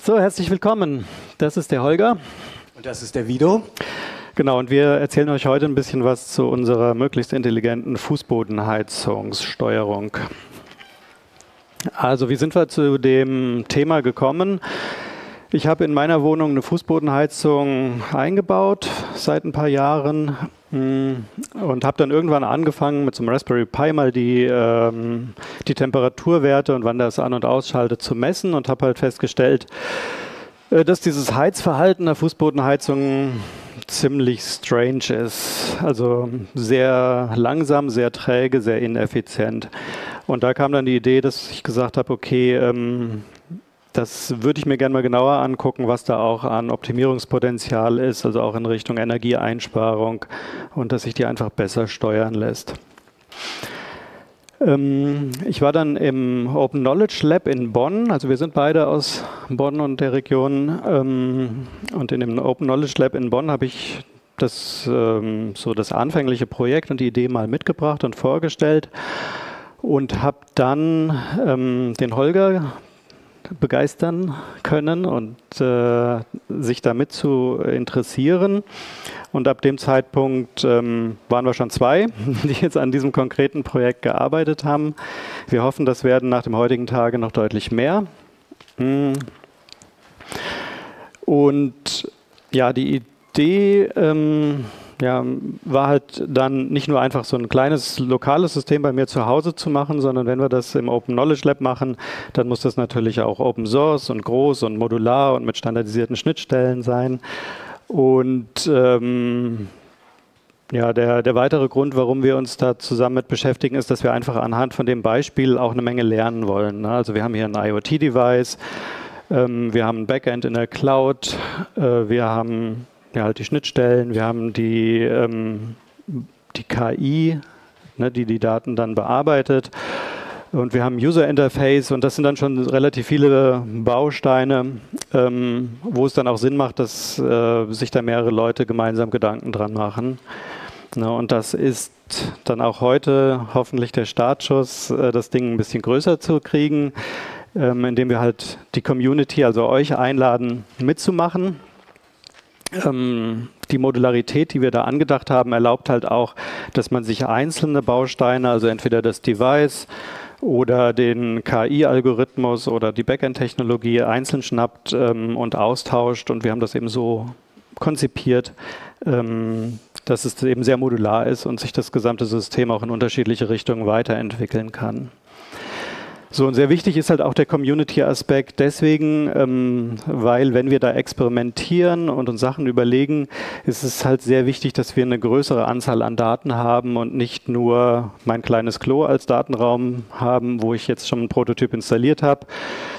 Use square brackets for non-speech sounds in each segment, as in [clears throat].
So, herzlich willkommen. Das ist der Holger. Und das ist der Vido. Genau, und wir erzählen euch heute ein bisschen was zu unserer möglichst intelligenten Fußbodenheizungssteuerung. Also, wie sind wir zu dem Thema gekommen? Ich habe in meiner Wohnung eine Fußbodenheizung eingebaut seit ein paar Jahren und habe dann irgendwann angefangen mit so einem Raspberry Pi mal die, ähm, die Temperaturwerte und wann das an- und ausschaltet zu messen und habe halt festgestellt, äh, dass dieses Heizverhalten der Fußbodenheizung ziemlich strange ist. Also sehr langsam, sehr träge, sehr ineffizient. Und da kam dann die Idee, dass ich gesagt habe, okay, ähm, das würde ich mir gerne mal genauer angucken, was da auch an Optimierungspotenzial ist, also auch in Richtung Energieeinsparung und dass sich die einfach besser steuern lässt. Ähm, ich war dann im Open Knowledge Lab in Bonn, also wir sind beide aus Bonn und der Region. Ähm, und in dem Open Knowledge Lab in Bonn habe ich das, ähm, so das anfängliche Projekt und die Idee mal mitgebracht und vorgestellt und habe dann den Holger begeistern können und äh, sich damit zu interessieren. Und ab dem Zeitpunkt ähm, waren wir schon zwei, [laughs] die jetzt an diesem konkreten Projekt gearbeitet haben. Wir hoffen, das werden nach dem heutigen Tage noch deutlich mehr. Hm. Und ja, die Idee ähm, ja, war halt dann nicht nur einfach so ein kleines lokales System bei mir zu Hause zu machen, sondern wenn wir das im Open Knowledge Lab machen, dann muss das natürlich auch Open Source und groß und modular und mit standardisierten Schnittstellen sein. Und ähm, ja, der, der weitere Grund, warum wir uns da zusammen mit beschäftigen, ist, dass wir einfach anhand von dem Beispiel auch eine Menge lernen wollen. Ne? Also wir haben hier ein IoT-Device, ähm, wir haben ein Backend in der Cloud, äh, wir haben ja, halt die Schnittstellen, wir haben die, ähm, die KI, ne, die die Daten dann bearbeitet. Und wir haben User Interface und das sind dann schon relativ viele Bausteine, ähm, wo es dann auch Sinn macht, dass äh, sich da mehrere Leute gemeinsam Gedanken dran machen. Ne, und das ist dann auch heute hoffentlich der Startschuss, äh, das Ding ein bisschen größer zu kriegen, ähm, indem wir halt die Community, also euch einladen, mitzumachen ähm, die Modularität, die wir da angedacht haben, erlaubt halt auch, dass man sich einzelne Bausteine, also entweder das Device oder den KI-Algorithmus oder die Backend-Technologie einzeln schnappt ähm, und austauscht. Und wir haben das eben so konzipiert, ähm, dass es eben sehr modular ist und sich das gesamte System auch in unterschiedliche Richtungen weiterentwickeln kann. So, und sehr wichtig ist halt auch der Community-Aspekt. Deswegen, ähm, weil wenn wir da experimentieren und uns Sachen überlegen, ist es halt sehr wichtig, dass wir eine größere Anzahl an Daten haben und nicht nur mein kleines Klo als Datenraum haben, wo ich jetzt schon einen Prototyp installiert habe,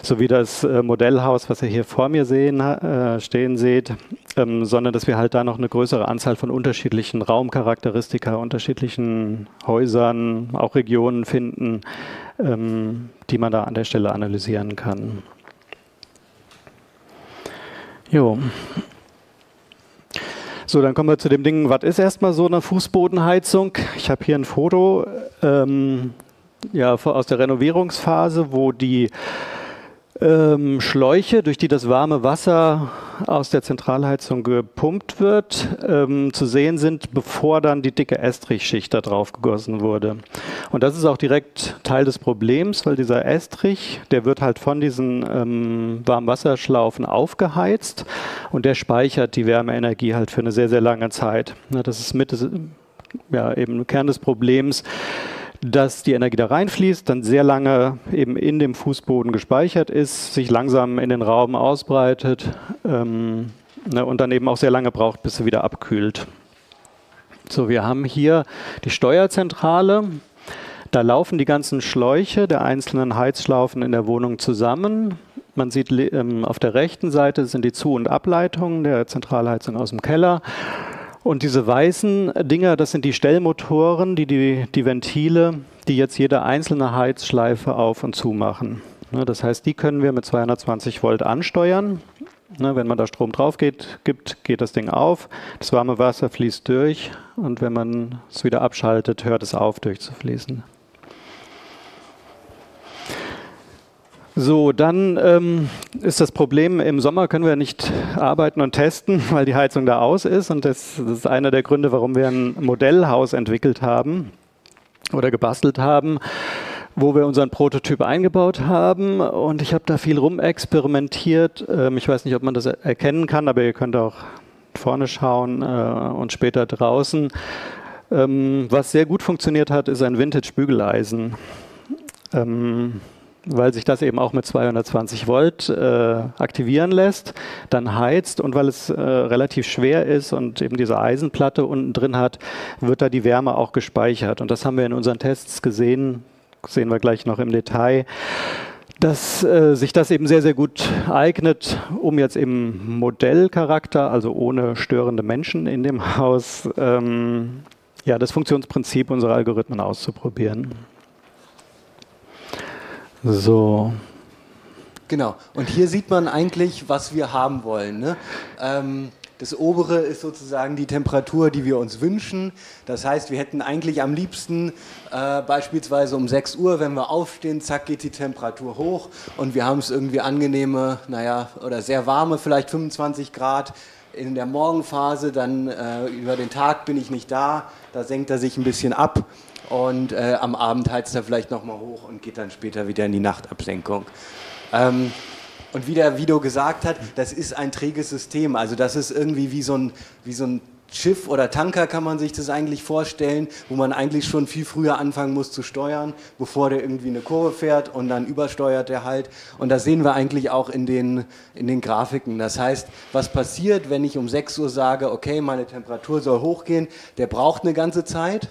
so wie das äh, Modellhaus, was ihr hier vor mir sehen, äh, stehen seht, ähm, sondern dass wir halt da noch eine größere Anzahl von unterschiedlichen Raumcharakteristika, unterschiedlichen Häusern, auch Regionen finden, die man da an der Stelle analysieren kann. Jo. So, dann kommen wir zu dem Ding, was ist erstmal so eine Fußbodenheizung? Ich habe hier ein Foto ähm, ja, aus der Renovierungsphase, wo die ähm, Schläuche, durch die das warme Wasser aus der Zentralheizung gepumpt wird, ähm, zu sehen sind, bevor dann die dicke Estrichschicht da drauf gegossen wurde. Und das ist auch direkt Teil des Problems, weil dieser Estrich, der wird halt von diesen ähm, Warmwasserschlaufen aufgeheizt und der speichert die Wärmeenergie halt für eine sehr, sehr lange Zeit. Das ist mit ja, eben Kern des Problems dass die Energie da reinfließt, dann sehr lange eben in dem Fußboden gespeichert ist, sich langsam in den Raum ausbreitet ähm, ne, und dann eben auch sehr lange braucht, bis sie wieder abkühlt. So, wir haben hier die Steuerzentrale. Da laufen die ganzen Schläuche der einzelnen Heizschlaufen in der Wohnung zusammen. Man sieht ähm, auf der rechten Seite sind die Zu- und Ableitungen der Zentralheizung aus dem Keller. Und diese weißen Dinger, das sind die Stellmotoren, die, die, die Ventile, die jetzt jede einzelne Heizschleife auf und zu machen. Ne, das heißt, die können wir mit 220 Volt ansteuern. Ne, wenn man da Strom drauf geht, gibt, geht das Ding auf. Das warme Wasser fließt durch und wenn man es wieder abschaltet, hört es auf durchzufließen. So, dann ähm, ist das Problem, im Sommer können wir nicht arbeiten und testen, [laughs] weil die Heizung da aus ist. Und das, das ist einer der Gründe, warum wir ein Modellhaus entwickelt haben oder gebastelt haben wo wir unseren Prototyp eingebaut haben. Und ich habe da viel rumexperimentiert. Ähm, ich weiß nicht, ob man das erkennen kann, aber ihr könnt auch vorne schauen äh, und später draußen. Ähm, was sehr gut funktioniert hat, ist ein Vintage-Bügeleisen. Weil sich das eben auch mit 220 Volt äh, aktivieren lässt, dann heizt und weil es äh, relativ schwer ist und eben diese Eisenplatte unten drin hat, wird da die Wärme auch gespeichert. Und das haben wir in unseren Tests gesehen, sehen wir gleich noch im Detail dass äh, sich das eben sehr, sehr gut eignet, um jetzt im Modellcharakter, also ohne störende Menschen in dem Haus, ähm, ja, das Funktionsprinzip unserer Algorithmen auszuprobieren. So. Genau. Und hier sieht man eigentlich, was wir haben wollen. Ne? Ähm, das obere ist sozusagen die Temperatur, die wir uns wünschen. Das heißt, wir hätten eigentlich am liebsten äh, beispielsweise um 6 Uhr, wenn wir aufstehen, zack geht die Temperatur hoch und wir haben es irgendwie angenehme, naja, oder sehr warme, vielleicht 25 Grad in der Morgenphase, dann äh, über den Tag bin ich nicht da, da senkt er sich ein bisschen ab und äh, am Abend heizt er vielleicht nochmal hoch und geht dann später wieder in die Nachtabsenkung. Ähm, und wie der Vido gesagt hat, das ist ein träges System. Also das ist irgendwie wie so ein, wie so ein Schiff oder Tanker kann man sich das eigentlich vorstellen, wo man eigentlich schon viel früher anfangen muss zu steuern, bevor der irgendwie eine Kurve fährt und dann übersteuert der halt. Und das sehen wir eigentlich auch in den, in den Grafiken. Das heißt, was passiert, wenn ich um 6 Uhr sage, okay, meine Temperatur soll hochgehen, der braucht eine ganze Zeit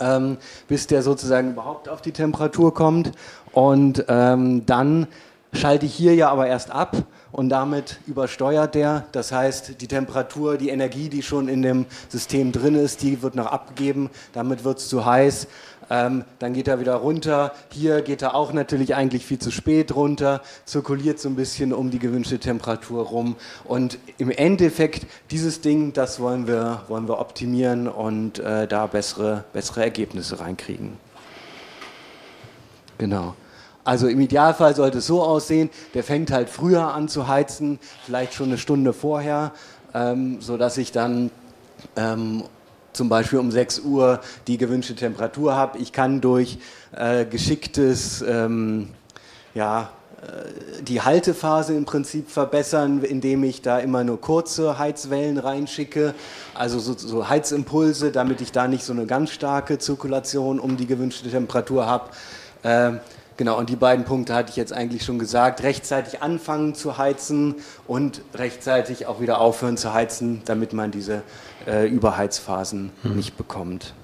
ähm, bis der sozusagen überhaupt auf die Temperatur kommt. Und ähm, dann schalte hier ja aber erst ab und damit übersteuert der. Das heißt, die Temperatur, die Energie, die schon in dem System drin ist, die wird noch abgegeben. Damit wird es zu heiß. Ähm, dann geht er wieder runter. Hier geht er auch natürlich eigentlich viel zu spät runter, zirkuliert so ein bisschen um die gewünschte Temperatur rum. Und im Endeffekt, dieses Ding, das wollen wir, wollen wir optimieren und äh, da bessere, bessere Ergebnisse reinkriegen. Genau. Also im Idealfall sollte es so aussehen, der fängt halt früher an zu heizen, vielleicht schon eine Stunde vorher, ähm, sodass ich dann ähm, zum Beispiel um 6 Uhr die gewünschte Temperatur habe. Ich kann durch äh, geschicktes, ähm, ja, äh, die Haltephase im Prinzip verbessern, indem ich da immer nur kurze Heizwellen reinschicke, also so, so Heizimpulse, damit ich da nicht so eine ganz starke Zirkulation um die gewünschte Temperatur habe. Ähm, Genau, und die beiden Punkte hatte ich jetzt eigentlich schon gesagt. Rechtzeitig anfangen zu heizen und rechtzeitig auch wieder aufhören zu heizen, damit man diese äh, Überheizphasen hm. nicht bekommt.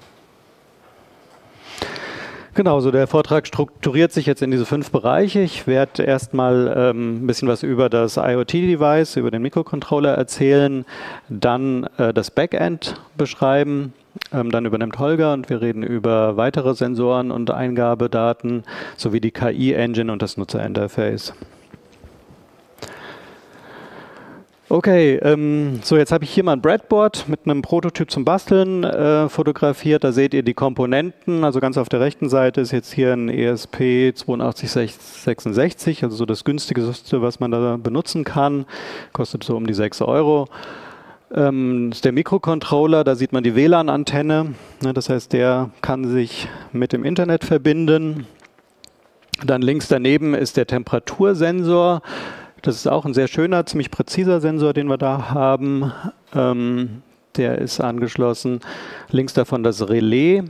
Genau, so der Vortrag strukturiert sich jetzt in diese fünf Bereiche. Ich werde erstmal ähm, ein bisschen was über das IoT-Device, über den Mikrocontroller erzählen, dann äh, das Backend beschreiben, dann übernimmt Holger und wir reden über weitere Sensoren und Eingabedaten sowie die KI-Engine und das Nutzerinterface. Okay, ähm, so jetzt habe ich hier mal ein Breadboard mit einem Prototyp zum Basteln äh, fotografiert. Da seht ihr die Komponenten. Also ganz auf der rechten Seite ist jetzt hier ein ESP 8266, also so das günstigste, was man da benutzen kann. Kostet so um die 6 Euro. Ähm, das ist der Mikrocontroller, da sieht man die WLAN-Antenne. Ne, das heißt, der kann sich mit dem Internet verbinden. Dann links daneben ist der Temperatursensor. Das ist auch ein sehr schöner, ziemlich präziser Sensor, den wir da haben. Ähm, der ist angeschlossen. Links davon das Relais,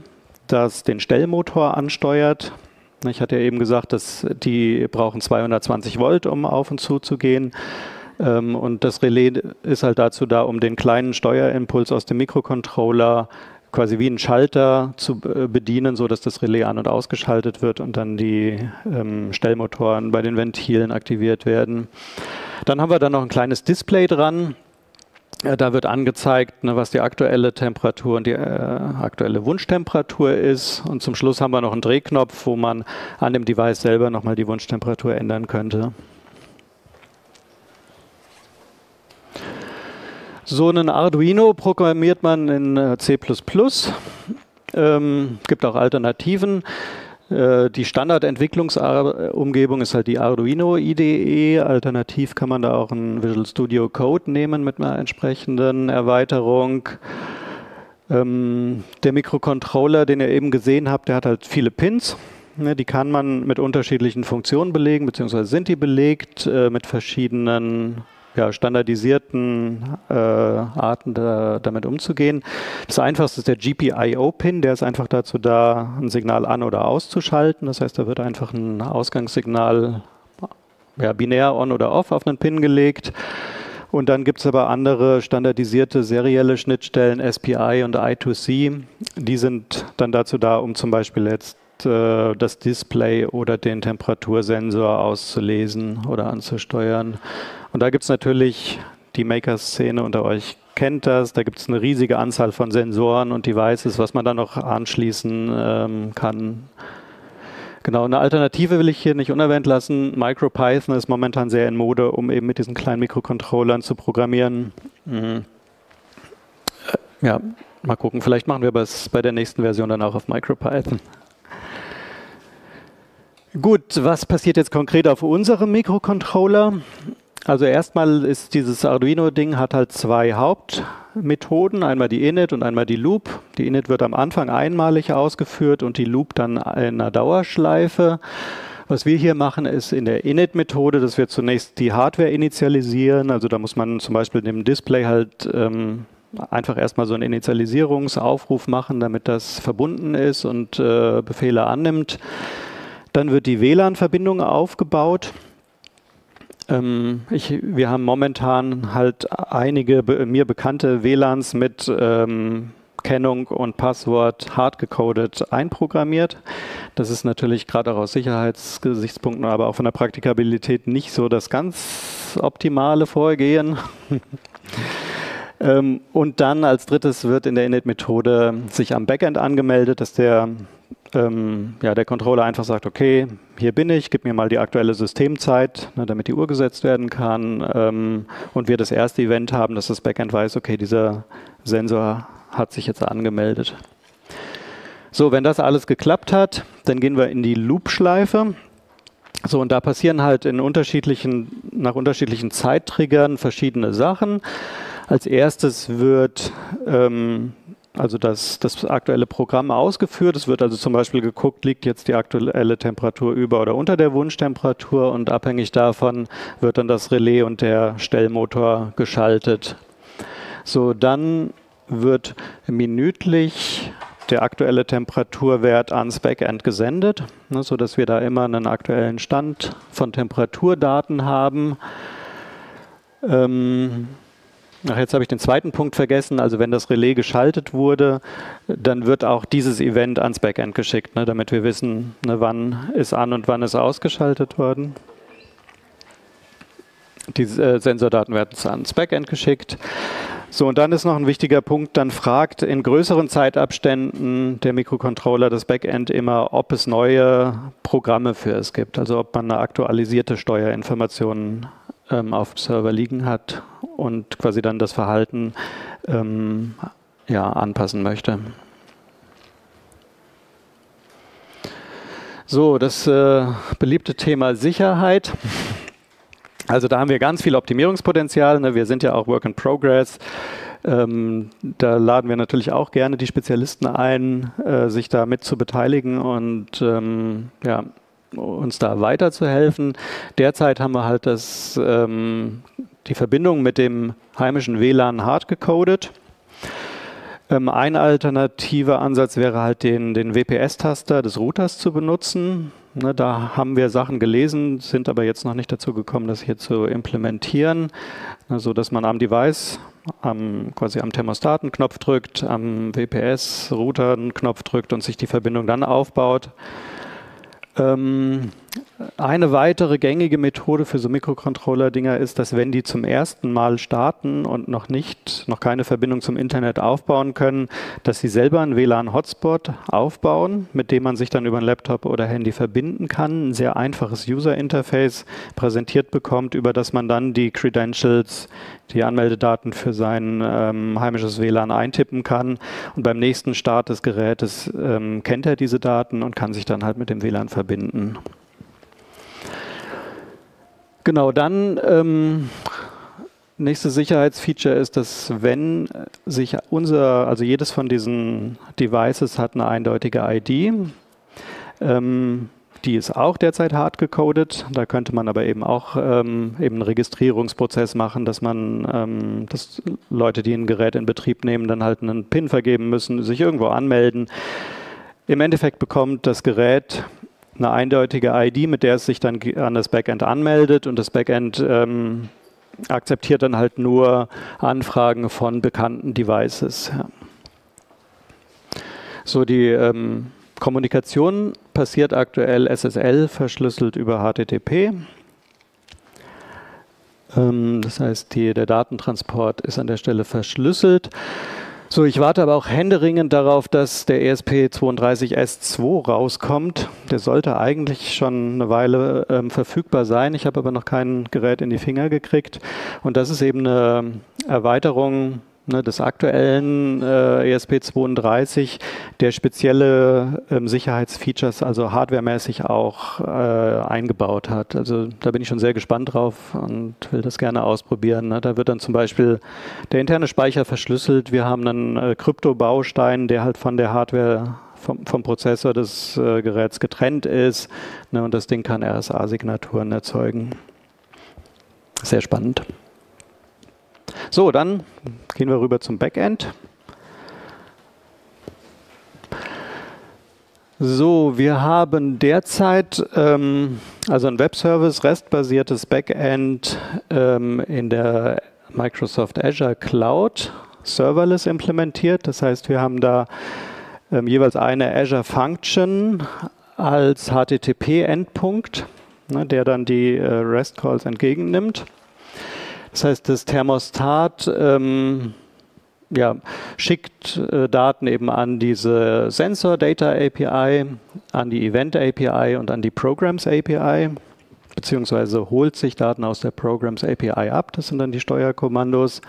das den Stellmotor ansteuert. Ich hatte ja eben gesagt, dass die brauchen 220 Volt, um auf und zu zu gehen. Ähm, und das Relais ist halt dazu da, um den kleinen Steuerimpuls aus dem Mikrocontroller quasi wie einen Schalter zu äh, bedienen, sodass das Relais an- und ausgeschaltet wird und dann die ähm, Stellmotoren bei den Ventilen aktiviert werden. Dann haben wir dann noch ein kleines Display dran. Äh, da wird angezeigt, ne, was die aktuelle Temperatur und die äh, aktuelle Wunschtemperatur ist. Und zum Schluss haben wir noch einen Drehknopf, wo man an dem Device selber nochmal die Wunschtemperatur ändern könnte. So einen Arduino programmiert man in äh, C++. Ähm, gibt auch Alternativen. Äh, die Standardentwicklungsumgebung ist halt die Arduino IDE. Alternativ kann man da auch ein Visual Studio Code nehmen mit einer entsprechenden Erweiterung. Ähm, der Mikrocontroller, den ihr eben gesehen habt, der hat halt viele Pins. Ne, die kann man mit unterschiedlichen Funktionen belegen, beziehungsweise sind die belegt äh, mit verschiedenen ja, standardisierten äh, Arten da, damit umzugehen. Das einfachste ist der GPIO-Pin, der ist einfach dazu da, ein Signal an- oder auszuschalten. Das heißt, da wird einfach ein Ausgangssignal ja, binär on oder off auf einen Pin gelegt. Und dann gibt es aber andere standardisierte serielle Schnittstellen, SPI und I2C. Die sind dann dazu da, um zum Beispiel jetzt äh, das Display oder den Temperatursensor auszulesen oder anzusteuern. Und da gibt es natürlich die Maker-Szene unter euch kennt das. Da gibt es eine riesige Anzahl von Sensoren und Devices, was man da noch anschließen ähm, kann. Genau, eine Alternative will ich hier nicht unerwähnt lassen. MicroPython ist momentan sehr in Mode, um eben mit diesen kleinen Mikrocontrollern zu programmieren. Mhm. Äh, ja, mal gucken. Vielleicht machen wir es bei der nächsten Version dann auch auf MicroPython. Gut, was passiert jetzt konkret auf unserem Mikrocontroller? Also erstmal ist dieses Arduino-Ding hat halt zwei Hauptmethoden, einmal die Init und einmal die Loop. Die Init wird am Anfang einmalig ausgeführt und die Loop dann in einer Dauerschleife. Was wir hier machen, ist in der Init-Methode, dass wir zunächst die Hardware initialisieren. Also da muss man zum Beispiel in dem Display halt ähm, einfach erstmal so einen Initialisierungsaufruf machen, damit das verbunden ist und äh, Befehle annimmt. Dann wird die WLAN-Verbindung aufgebaut. Ähm, ich, wir haben momentan halt einige mir bekannte WLANs mit ähm, Kennung und Passwort hardgecodet einprogrammiert. Das ist natürlich gerade auch aus Sicherheitsgesichtspunkten, aber auch von der Praktikabilität nicht so das ganz optimale Vorgehen. [laughs] ähm, und dann als drittes wird in der Init-Methode sich am Backend angemeldet, dass der ähm, ja, der Controller einfach sagt, okay, hier bin ich, gib mir mal die aktuelle Systemzeit, ne, damit die Uhr gesetzt werden kann ähm, und wir das erste Event haben, dass das Backend weiß, okay, dieser Sensor hat sich jetzt angemeldet. So, wenn das alles geklappt hat, dann gehen wir in die Loop-Schleife. So, und da passieren halt in unterschiedlichen, nach unterschiedlichen Zeittriggern verschiedene Sachen. Als erstes wird ähm, also das, das aktuelle Programm ausgeführt. Es wird also zum Beispiel geguckt, liegt jetzt die aktuelle Temperatur über oder unter der Wunschtemperatur und abhängig davon wird dann das Relais und der Stellmotor geschaltet. So, dann wird minütlich der aktuelle Temperaturwert ans Backend gesendet, ne, sodass wir da immer einen aktuellen Stand von Temperaturdaten haben. Ähm, Ach, jetzt habe ich den zweiten Punkt vergessen. Also wenn das Relais geschaltet wurde, dann wird auch dieses Event ans Backend geschickt, ne, damit wir wissen, ne, wann ist an und wann ist ausgeschaltet worden. Die äh, Sensordaten werden ans Backend geschickt. So, und dann ist noch ein wichtiger Punkt, dann fragt in größeren Zeitabständen der Mikrocontroller das Backend immer, ob es neue Programme für es gibt, also ob man eine aktualisierte Steuerinformation ähm, auf dem Server liegen hat und quasi dann das Verhalten ähm, ja, anpassen möchte. So, das äh, beliebte Thema Sicherheit. Also da haben wir ganz viel Optimierungspotenzial. Ne? Wir sind ja auch Work in Progress. Ähm, da laden wir natürlich auch gerne die Spezialisten ein, äh, sich da mit zu beteiligen und ähm, ja, uns da weiterzuhelfen. Derzeit haben wir halt das, ähm, die Verbindung mit dem heimischen WLAN hart gecodet. Ähm, ein alternativer Ansatz wäre halt den, den WPS-Taster des Routers zu benutzen. Ne, da haben wir Sachen gelesen, sind aber jetzt noch nicht dazu gekommen, das hier zu implementieren, ne, so dass man am Device am, quasi am Thermostat einen Knopf drückt, am WPS-Router einen Knopf drückt und sich die Verbindung dann aufbaut. Ähm, eine weitere gängige Methode für so Mikrocontroller-Dinger ist, dass wenn die zum ersten Mal starten und noch nicht, noch keine Verbindung zum Internet aufbauen können, dass sie selber einen WLAN-Hotspot aufbauen, mit dem man sich dann über ein Laptop oder Handy verbinden kann, ein sehr einfaches User-Interface präsentiert bekommt, über das man dann die Credentials, die Anmeldedaten für sein ähm, heimisches WLAN eintippen kann. Und beim nächsten Start des Gerätes ähm, kennt er diese Daten und kann sich dann halt mit dem WLAN verbinden. Genau, dann ähm, nächste Sicherheitsfeature ist, dass wenn sich unser, also jedes von diesen Devices hat eine eindeutige ID. Ähm, die ist auch derzeit hart gecodet. Da könnte man aber eben auch ähm, eben einen Registrierungsprozess machen, dass man, ähm, dass Leute, die ein Gerät in Betrieb nehmen, dann halt einen PIN vergeben müssen, sich irgendwo anmelden. Im Endeffekt bekommt das Gerät eine eindeutige ID, mit der es sich dann an das Backend anmeldet und das Backend ähm, akzeptiert dann halt nur Anfragen von bekannten Devices. Ja. So, die ähm, Kommunikation passiert aktuell SSL verschlüsselt über HTTP. Ähm, das heißt, die, der Datentransport ist an der Stelle verschlüsselt. So, ich warte aber auch händeringend darauf, dass der ESP32S2 rauskommt. Der sollte eigentlich schon eine Weile ähm, verfügbar sein. Ich habe aber noch kein Gerät in die Finger gekriegt. Und das ist eben eine Erweiterung ne, des aktuellen äh, ESP32, der spezielle ähm, Sicherheitsfeatures, also hardwaremäßig auch äh, eingebaut hat. Also da bin ich schon sehr gespannt drauf und will das gerne ausprobieren. Ne. Da wird dann zum Beispiel der interne Speicher verschlüsselt. Wir haben einen äh, Krypto-Baustein, der halt von der Hardware vom, vom, Prozessor des äh, Geräts getrennt ist. Ne, und das Ding kann RSA-Signaturen erzeugen. Sehr spannend. So, dann gehen wir rüber zum Backend. So, wir haben derzeit ähm, also ein Webservice, REST-basiertes Backend ähm, in der Microsoft Azure Cloud serverless implementiert. Das heißt, wir haben da ähm, jeweils eine Azure Function als HTTP-Endpunkt, ne, der dann die äh, REST-Calls entgegennimmt. Das heißt, das Thermostat ähm, ja, schickt äh, Daten eben an diese Sensor Data API, an die Event API und an die Programs API, beziehungsweise holt sich Daten aus der Programs API ab. Das sind dann die Steuerkommandos.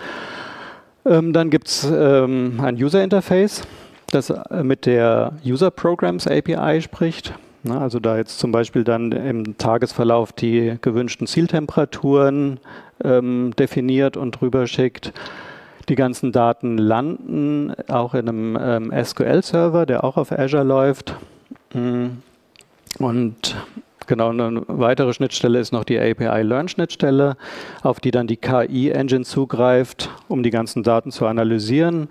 Ähm, dann gibt es ähm, ein User Interface, das äh, mit der User Programs API spricht. Na, also da jetzt zum Beispiel dann im Tagesverlauf die gewünschten Zieltemperaturen ähm, definiert und drüber schickt. Die ganzen Daten landen auch in einem ähm, SQL-Server, der auch auf Azure läuft. Mm. Und genau eine weitere Schnittstelle ist noch die API-Learn-Schnittstelle, auf die dann die KI-Engine zugreift, um die ganzen Daten zu analysieren,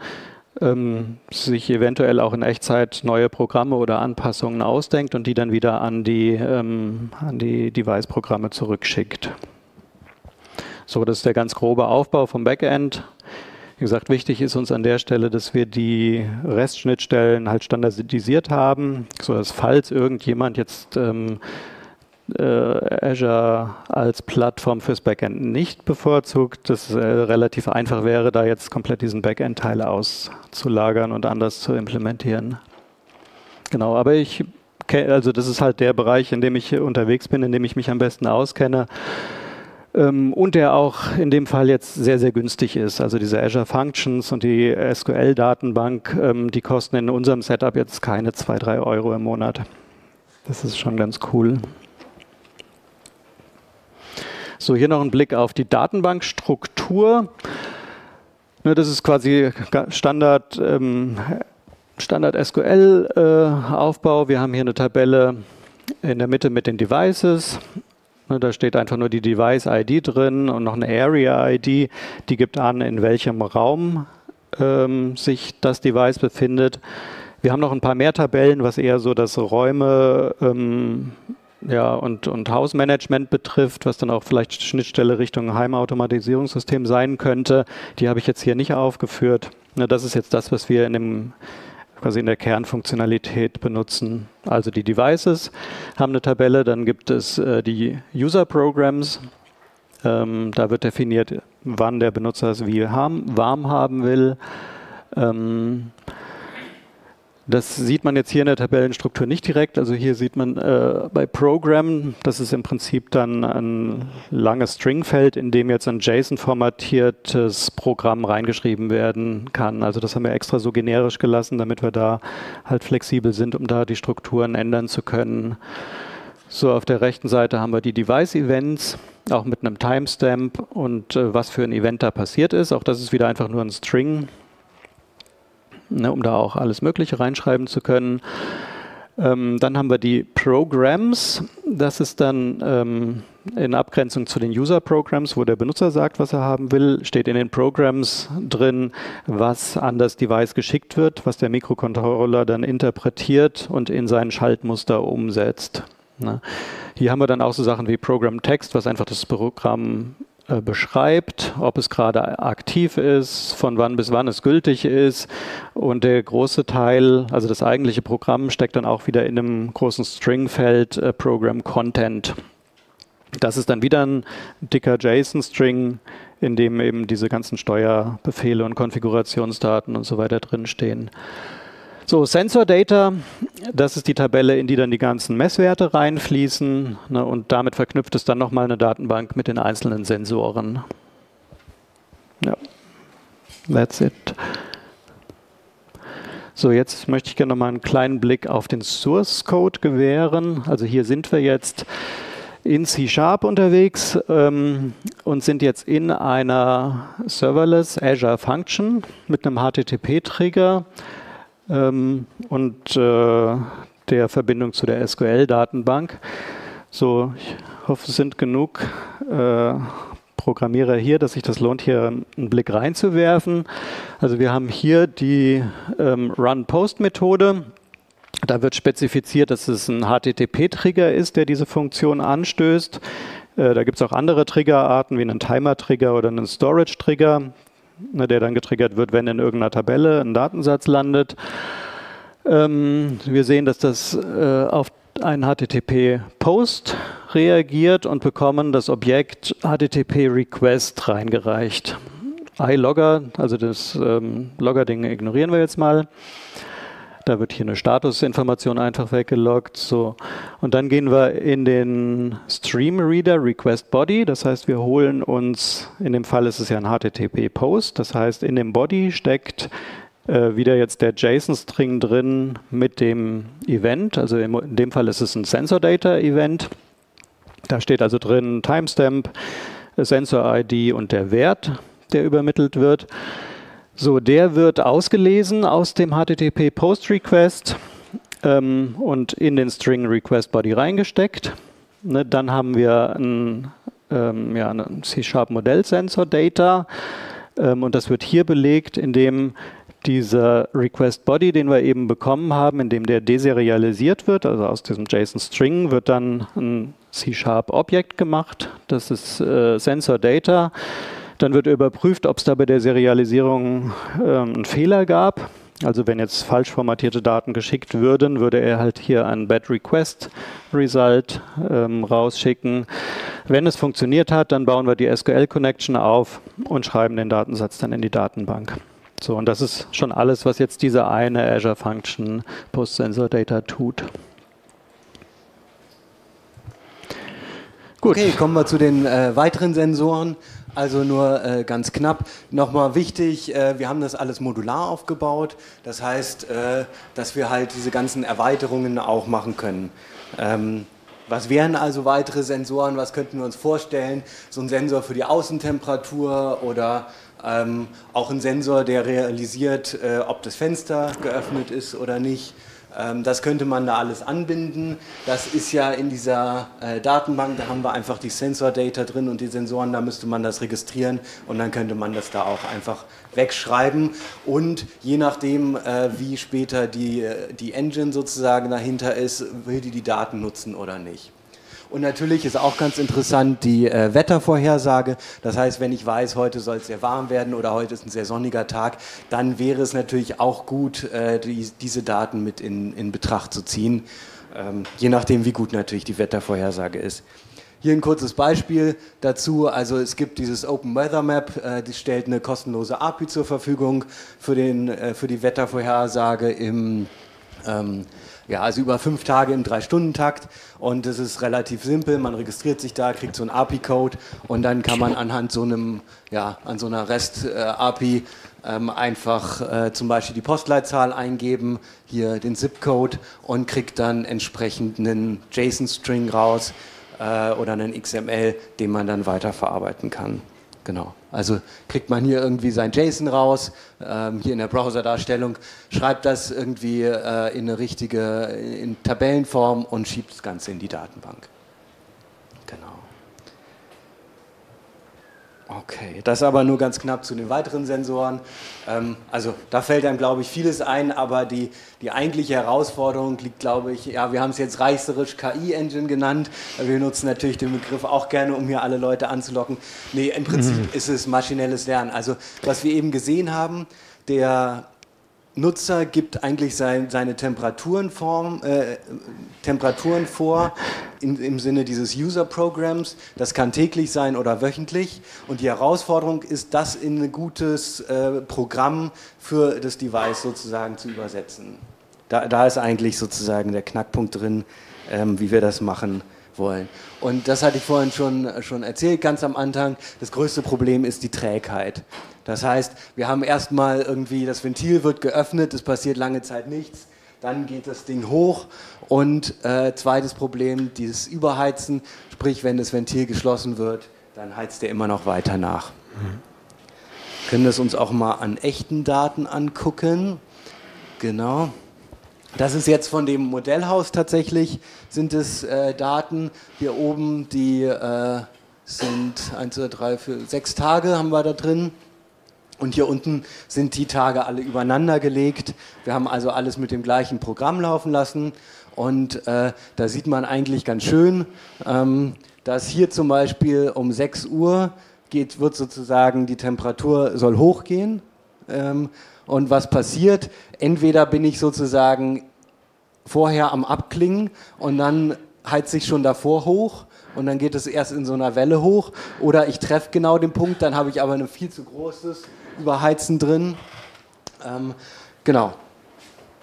ähm, sich eventuell auch in Echtzeit neue Programme oder Anpassungen ausdenkt und die dann wieder an die, ähm, die Device-Programme zurückschickt. So, das ist der ganz grobe Aufbau vom Backend. Wie gesagt, wichtig ist uns an der Stelle, dass wir die Restschnittstellen halt standardisiert haben, sodass falls irgendjemand jetzt ähm, äh, Azure als Plattform fürs Backend nicht bevorzugt, dass es äh, relativ einfach wäre, da jetzt komplett diesen Backend-Teil auszulagern und anders zu implementieren. Genau, aber ich, also das ist halt der Bereich, in dem ich unterwegs bin, in dem ich mich am besten auskenne ähm, und der auch in dem Fall jetzt sehr, sehr günstig ist. Also diese Azure Functions und die SQL-Datenbank, ähm, die kosten in unserem Setup jetzt keine 2, 3 Euro im Monat. Das ist schon ganz cool. So, hier noch ein Blick auf die Datenbankstruktur. Ne, das ist quasi Standard, ähm, Standard SQL-Aufbau. Äh, Wir haben hier eine Tabelle in der Mitte mit den Devices. Ne, da steht einfach nur die Device-ID drin und noch eine Area-ID, die gibt an, in welchem Raum ähm, sich das Device befindet. Wir haben noch ein paar mehr Tabellen, was eher so das Räume ähm, ja, und, und Hausmanagement betrifft, was dann auch vielleicht Schnittstelle Richtung Heimautomatisierungssystem sein könnte. Die habe ich jetzt hier nicht aufgeführt. Das ist jetzt das, was wir in dem quasi in der Kernfunktionalität benutzen. Also die Devices haben eine Tabelle, dann gibt es äh, die User Programs. Ähm, da wird definiert, wann der Benutzer es wie warm haben will. Ähm, das sieht man jetzt hier in der Tabellenstruktur nicht direkt. Also hier sieht man äh, bei Program, das ist im Prinzip dann ein langes Stringfeld, in dem jetzt ein JSON-formatiertes Programm reingeschrieben werden kann. Also das haben wir extra so generisch gelassen, damit wir da halt flexibel sind, um da die Strukturen ändern zu können. So, auf der rechten Seite haben wir die Device-Events, auch mit einem Timestamp und äh, was für ein Event da passiert ist. Auch das ist wieder einfach nur ein String, ne, um da auch alles Mögliche reinschreiben zu können. Ähm, dann haben wir die Programs. Das ist dann ähm, in Abgrenzung zu den User Programs, wo der Benutzer sagt, was er haben will, steht in den Programs drin, was an das Device geschickt wird, was der Mikrocontroller dann interpretiert und in sein Schaltmuster umsetzt. Ne? Hier haben wir dann auch so Sachen wie Program Text, was einfach das Programm beschreibt, ob es gerade aktiv ist, von wann bis wann es gültig ist. Und der große Teil, also das eigentliche Programm, steckt dann auch wieder in einem großen Stringfeld äh, Program Content. Das ist dann wieder ein dicker JSON-String, in dem eben diese ganzen Steuerbefehle und Konfigurationsdaten und so weiter drinstehen. So, Sensor Data, das ist die Tabelle, in die dann die ganzen Messwerte reinfließen ne, und damit verknüpft es dann nochmal eine Datenbank mit den einzelnen Sensoren. Ja, that's it. So, jetzt möchte ich gerne nochmal einen kleinen Blick auf den Source Code gewähren. Also hier sind wir jetzt in C-Sharp unterwegs ähm, und sind jetzt in einer Serverless Azure Function mit einem HTTP-Trigger ähm, und äh, der Verbindung zu der SQL-Datenbank. So, ich hoffe, es sind genug äh, Programmierer hier, dass sich das lohnt, hier einen Blick reinzuwerfen. Also wir haben hier die ähm, Run-Post-Methode. Da wird spezifiziert, dass es ein HTTP-Trigger ist, der diese Funktion anstößt. Äh, da gibt es auch andere Triggerarten wie einen Timer-Trigger oder einen Storage-Trigger ne, der dann getriggert wird, wenn in irgendeiner Tabelle ein Datensatz landet. Ähm, wir sehen, dass das äh, auf einen HTTP-Post reagiert und bekommen das Objekt HTTP-Request reingereicht. iLogger, also das ähm, Logger-Ding ignorieren wir jetzt mal. Da wird hier eine Statusinformation einfach weggeloggt. So. Und dann gehen wir in den Stream Reader Request Body. Das heißt, wir holen uns, in dem Fall ist es ja ein HTTP Post. Das heißt, in dem Body steckt äh, wieder jetzt der JSON-String drin mit dem Event. Also in, in dem Fall ist es ein Sensor Data Event. Da steht also drin Timestamp, Sensor ID und der Wert, der übermittelt wird. So, der wird ausgelesen aus dem HTTP Post Request ähm, und in den String Request Body reingesteckt. Ne, dann haben wir ein, ähm, ja, ein C-Sharp Modellsensor Data ähm, und das wird hier belegt, indem dieser Request Body, den wir eben bekommen haben, indem der deserialisiert wird, also aus diesem JSON String wird dann ein C-Sharp Objekt gemacht. Das ist äh, Sensor Data. Dann wird überprüft, ob es da bei der Serialisierung ähm, einen Fehler gab. Also wenn jetzt falsch formatierte Daten geschickt würden, würde er halt hier ein Bad Request Result ähm, rausschicken. Wenn es funktioniert hat, dann bauen wir die SQL Connection auf und schreiben den Datensatz dann in die Datenbank. So, und das ist schon alles, was jetzt diese eine Azure Function Post Sensor Data tut. Gut. Okay, kommen wir zu den äh, weiteren Sensoren. Also nur äh, ganz knapp. Nochmal wichtig, äh, wir haben das alles modular aufgebaut. Das heißt, äh, dass wir halt diese ganzen Erweiterungen auch machen können. Ähm, was wären also weitere Sensoren? Was könnten wir uns vorstellen? So ein Sensor für die Außentemperatur oder ähm, auch ein Sensor, der realisiert, äh, ob das Fenster geöffnet ist oder nicht. Ähm, das könnte man da alles anbinden. Das ist ja in dieser äh, Datenbank, da haben wir einfach die Sensor-Data drin und die Sensoren, da müsste man das registrieren und dann könnte man das da auch einfach wegschreiben. Und je nachdem, äh, wie später die, äh, die Engine sozusagen dahinter ist, will die die Daten nutzen oder nicht. Und natürlich ist auch ganz interessant die äh, Wettervorhersage. Das heißt, wenn ich weiß, heute soll es sehr warm werden oder heute ist ein sehr sonniger Tag, dann wäre es natürlich auch gut, äh, die, diese Daten mit in, in Betracht zu ziehen. Ähm, je nachdem, wie gut natürlich die Wettervorhersage ist. Hier ein kurzes Beispiel dazu. Also es gibt dieses Open Weather Map, äh, die stellt eine kostenlose API zur Verfügung für, den, äh, für die Wettervorhersage im ähm, ja, also über fünf Tage im Drei-Stunden-Takt und es ist relativ simpel. Man registriert sich da, kriegt so einen API-Code und dann kann man anhand so einem, ja, an so einer REST-API ähm, einfach äh, zum Beispiel die Postleitzahl eingeben, hier den ZIP-Code und kriegt dann entsprechend einen JSON-String raus äh, oder einen XML, den man dann weiterverarbeiten kann. Genau. Also kriegt man hier irgendwie sein JSON raus, ähm, hier in der Browser-Darstellung, schreibt das irgendwie äh, in eine richtige in Tabellenform und schiebt das Ganze in die Datenbank. Okay, das aber nur ganz knapp zu den weiteren Sensoren. Ähm, also da fällt einem, glaube ich, vieles ein, aber die, die eigentliche Herausforderung liegt, glaube ich, ja, wir haben es jetzt reißerisch KI-Engine genannt. Wir nutzen natürlich den Begriff auch gerne, um hier alle Leute anzulocken. Nee, im Prinzip mhm. ist es maschinelles Lernen. Also was wir eben gesehen haben, der Nutzer gibt eigentlich sein, seine Temperaturen, form, äh, Temperaturen vor in, im Sinne dieses User-Programms. Das kann täglich sein oder wöchentlich. Und die Herausforderung ist, das in ein gutes äh, Programm für das Device sozusagen zu übersetzen. Da, da ist eigentlich sozusagen der Knackpunkt drin, ähm, wie wir das machen wollen. Und das hatte ich vorhin schon, schon erzählt, ganz am Anfang. Das größte Problem ist die Trägheit. Das heißt, wir haben erstmal irgendwie, das Ventil wird geöffnet, es passiert lange Zeit nichts, dann geht das Ding hoch und äh, zweites Problem, dieses Überheizen, sprich, wenn das Ventil geschlossen wird, dann heizt der immer noch weiter nach. Mhm. Können das uns auch mal an echten Daten angucken. Genau. Das ist jetzt von dem Modellhaus tatsächlich, sind es äh, Daten hier oben, die äh, sind 1, 2, 3, 4, 6 Tage haben wir da drin. Und hier unten sind die Tage alle übereinander gelegt. Wir haben also alles mit dem gleichen Programm laufen lassen. Und äh, da sieht man eigentlich ganz schön, ähm, dass hier zum Beispiel um 6 Uhr geht, wird sozusagen die Temperatur soll hochgehen. Ähm, und was passiert? Entweder bin ich sozusagen vorher am Abklingen und dann heizt sich schon davor hoch und dann geht es erst in so einer Welle hoch oder ich treffe genau den Punkt, dann habe ich aber ein viel zu großes Überheizen drin. Ähm, genau.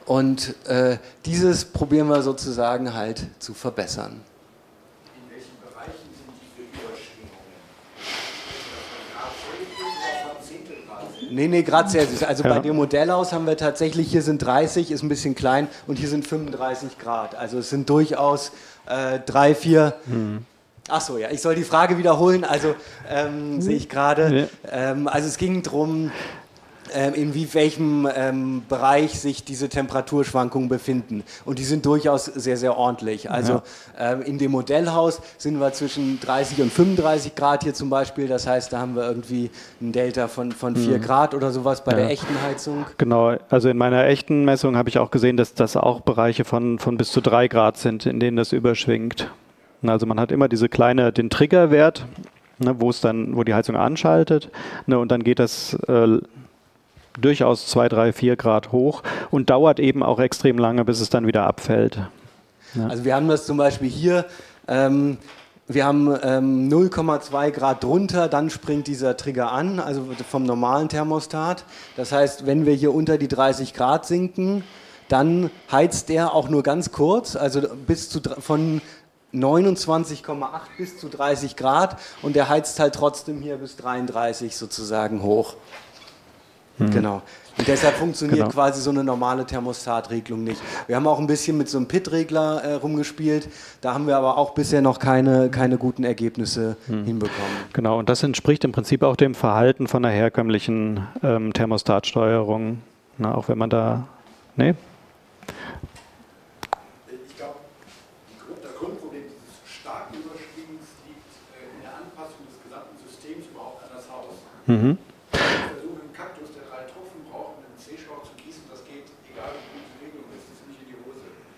Und äh, dieses probieren wir sozusagen halt zu verbessern. Nee, nee, Grad Celsius. Also ja. bei dem Modellhaus haben wir tatsächlich, hier sind 30, ist ein bisschen klein, und hier sind 35 Grad. Also es sind durchaus äh, drei, vier. Hm. Ach so, ja, ich soll die Frage wiederholen. Also ähm, sehe ich gerade. Ja. Ähm, also es ging darum, in wie, welchem ähm, Bereich sich diese Temperaturschwankungen befinden. Und die sind durchaus sehr, sehr ordentlich. Also ja. ähm, in dem Modellhaus sind wir zwischen 30 und 35 Grad hier zum Beispiel. Das heißt, da haben wir irgendwie ein Delta von, von 4 mhm. Grad oder sowas bei ja. der echten Heizung. Genau, also in meiner echten Messung habe ich auch gesehen, dass das auch Bereiche von, von bis zu 3 Grad sind, in denen das überschwingt. Also man hat immer diese kleine, den Triggerwert, ne, wo es dann, wo die Heizung anschaltet, ne, und dann geht das äh, durchaus zwei, drei, vier Grad hoch und dauert eben auch extrem lange, bis es dann wieder abfällt. Ja. Also wir haben das zum Beispiel hier. Ähm, wir haben ähm, 0,2 Grad drunter, dann springt dieser Trigger an, also vom normalen Thermostat. Das heißt, wenn wir hier unter die 30 Grad sinken, dann heizt er auch nur ganz kurz, also bis zu von 29,8 bis zu 30 Grad und der heizt halt trotzdem hier bis 33 sozusagen hoch. Mhm. Genau. Und deshalb funktioniert genau. quasi so eine normale Thermostatregelung nicht. Wir haben auch ein bisschen mit so einem PIT-Regler äh, rumgespielt. Da haben wir aber auch bisher noch keine, keine guten Ergebnisse hm. hinbekommen. Genau, und das entspricht im Prinzip auch dem Verhalten von einer herkömmlichen ähm, Thermostatsteuerung. Na, auch wenn man da. Nee?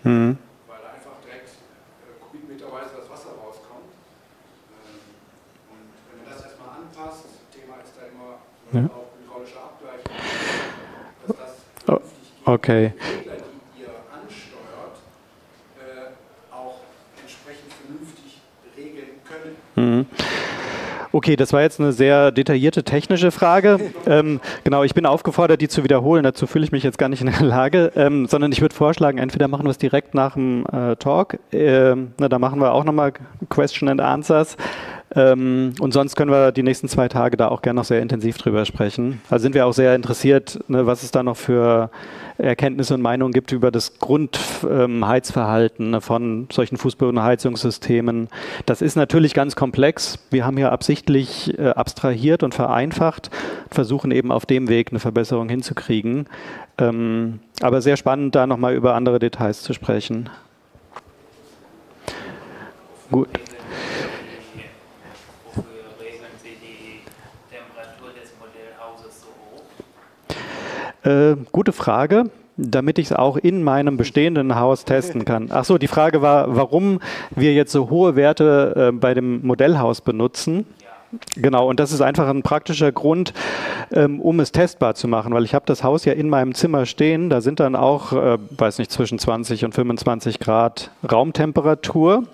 Mhm. Weil da einfach direkt äh, kubikmeterweise das Wasser rauskommt. Ähm, und wenn man das erstmal anpasst, Thema ist da immer ja. auch hydraulischer Abgleich, dass das oh, vernünftig oh, okay. geht. Okay. Die ihr ansteuert, äh, auch entsprechend vernünftig regeln können. Mhm. Okay, das war jetzt eine sehr detaillierte technische Frage. Ähm, genau, ich bin aufgefordert, die zu wiederholen. Dazu fühle ich mich jetzt gar nicht in der Lage, ähm, sondern ich würde vorschlagen, entweder machen wir es direkt nach dem äh, Talk. Ähm, na, da machen wir auch nochmal Question and Answers. Ähm, und sonst können wir die nächsten zwei Tage da auch gerne noch sehr intensiv drüber sprechen. Also sind wir auch sehr interessiert, ne, was es da noch für Erkenntnisse und Meinungen gibt über das Grundheizverhalten ähm, von solchen Fußbodenheizungssystemen. Das ist natürlich ganz komplex. Wir haben hier absichtlich äh, abstrahiert und vereinfacht, versuchen eben auf dem Weg eine Verbesserung hinzukriegen. Ähm, aber sehr spannend, da nochmal über andere Details zu sprechen. Gut. Äh, gute Frage, damit ich es auch in meinem bestehenden Haus testen kann. Ach so, die Frage war, warum wir jetzt so hohe Werte äh, bei dem Modellhaus benutzen. Genau, und das ist einfach ein praktischer Grund, ähm, um es testbar zu machen, weil ich habe das Haus ja in meinem Zimmer stehen. Da sind dann auch, äh, weiß nicht, zwischen 20 und 25 Grad Raumtemperatur.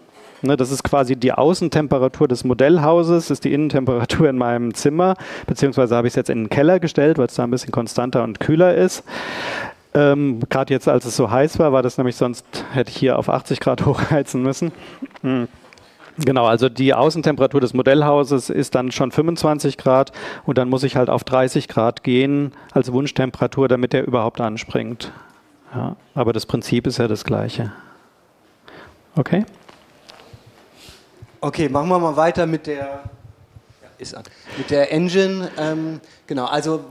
Ne, das ist quasi die Außentemperatur des Modellhauses, ist die Innentemperatur in meinem Zimmer, beziehungsweise habe ich es jetzt in den Keller gestellt, weil es da ein bisschen konstanter und kühler ist. Ähm, Gerade jetzt, als es so heiß war, war das nämlich sonst, hätte ich hier auf 80 Grad [laughs] hochheizen müssen. Hm. Genau, also die Außentemperatur des Modellhauses ist dann schon 25 Grad und dann muss ich halt auf 30 Grad gehen als Wunschtemperatur, damit er überhaupt anspringt. Ja, aber das Prinzip ist ja das gleiche. Okay? Okay, machen wir mal weiter mit der, ist an, mit der Engine. Ähm, genau, also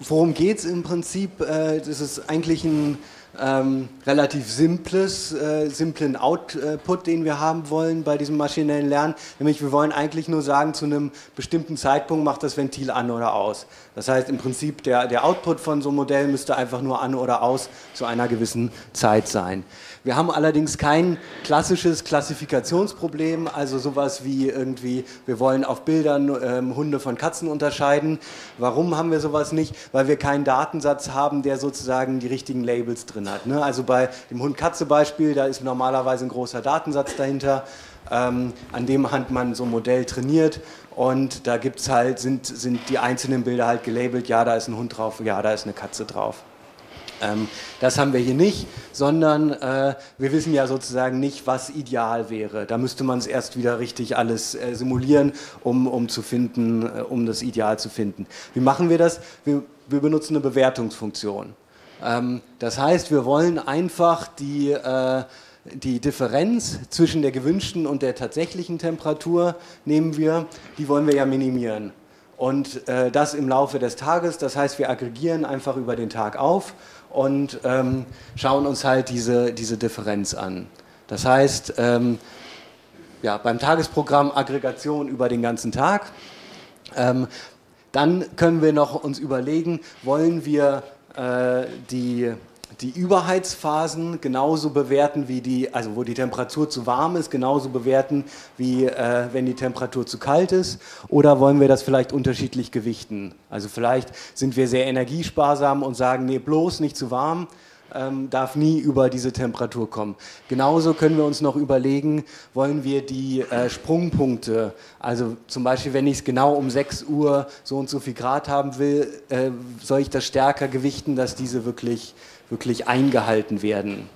worum geht es im Prinzip? Äh, das ist eigentlich ein ähm, relativ simples, äh, simplen Output, den wir haben wollen bei diesem maschinellen Lernen. Nämlich wir wollen eigentlich nur sagen, zu einem bestimmten Zeitpunkt macht das Ventil an oder aus. Das heißt im Prinzip der, der Output von so einem Modell müsste einfach nur an oder aus zu einer gewissen Zeit sein. Wir haben allerdings kein klassisches Klassifikationsproblem, also sowas wie irgendwie, wir wollen auf Bildern ähm, Hunde von Katzen unterscheiden. Warum haben wir sowas nicht? Weil wir keinen Datensatz haben, der sozusagen die richtigen Labels drin hat. Ne? Also bei dem Hund-Katze-Beispiel, da ist normalerweise ein großer Datensatz dahinter. Ähm, an dem hat man so ein Modell trainiert und da gibt's halt, sind, sind die einzelnen Bilder halt gelabelt, ja, da ist ein Hund drauf, ja, da ist eine Katze drauf. Ähm, das haben wir hier nicht, sondern äh, wir wissen ja sozusagen nicht, was ideal wäre. Da müsste man es erst wieder richtig alles äh, simulieren, um, um zu finden, äh, um das Ideal zu finden. Wie machen wir das? Wir, wir benutzen eine Bewertungsfunktion. Ähm, das heißt, wir wollen einfach die äh, die Differenz zwischen der gewünschten und der tatsächlichen Temperatur nehmen wir, die wollen wir ja minimieren. Und äh, das im Laufe des Tages, das heißt, wir aggregieren einfach über den Tag auf und ähm, schauen uns halt diese, diese Differenz an. Das heißt, ähm, ja, beim Tagesprogramm Aggregation über den ganzen Tag. Ähm, dann können wir noch uns überlegen, wollen wir äh, die die Überheizphasen genauso bewerten wie die, also wo die Temperatur zu warm ist, genauso bewerten wie äh, wenn die Temperatur zu kalt ist? Oder wollen wir das vielleicht unterschiedlich gewichten? Also vielleicht sind wir sehr energiesparsam und sagen, nee, bloß nicht zu warm. Ähm, darf nie über diese Temperatur kommen. Genauso können wir uns noch überlegen, wollen wir die äh, Sprungpunkte, also zum Beispiel, wenn ich es genau um 6 Uhr so und so viel Grad haben will, äh, soll ich das stärker gewichten, dass diese wirklich wirklich eingehalten werden.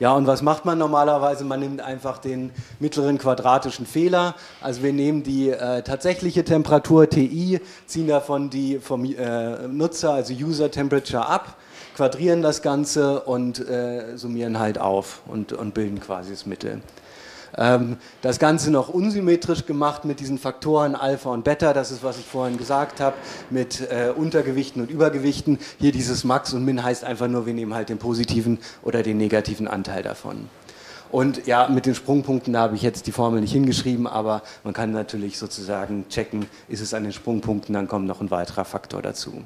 Ja, und was macht man normalerweise? Man nimmt einfach den mittleren quadratischen Fehler. Also wir nehmen die äh, tatsächliche Temperatur TI, ziehen davon die vom äh, Nutzer, also User Temperature ab, quadrieren das Ganze und äh, summieren halt auf und, und bilden quasi das Mittel. Ähm, das Ganze noch unsymmetrisch gemacht mit diesen Faktoren Alpha und Beta, das ist, was ich vorhin gesagt habe, mit äh, Untergewichten und Übergewichten. Hier dieses Max und Min heißt einfach nur, wir nehmen halt den positiven oder den negativen Anteil davon. Und ja, mit den Sprungpunkten, da habe ich jetzt die Formel nicht hingeschrieben, aber man kann natürlich sozusagen checken, ist es an den Sprungpunkten, dann kommt noch ein weiterer Faktor dazu.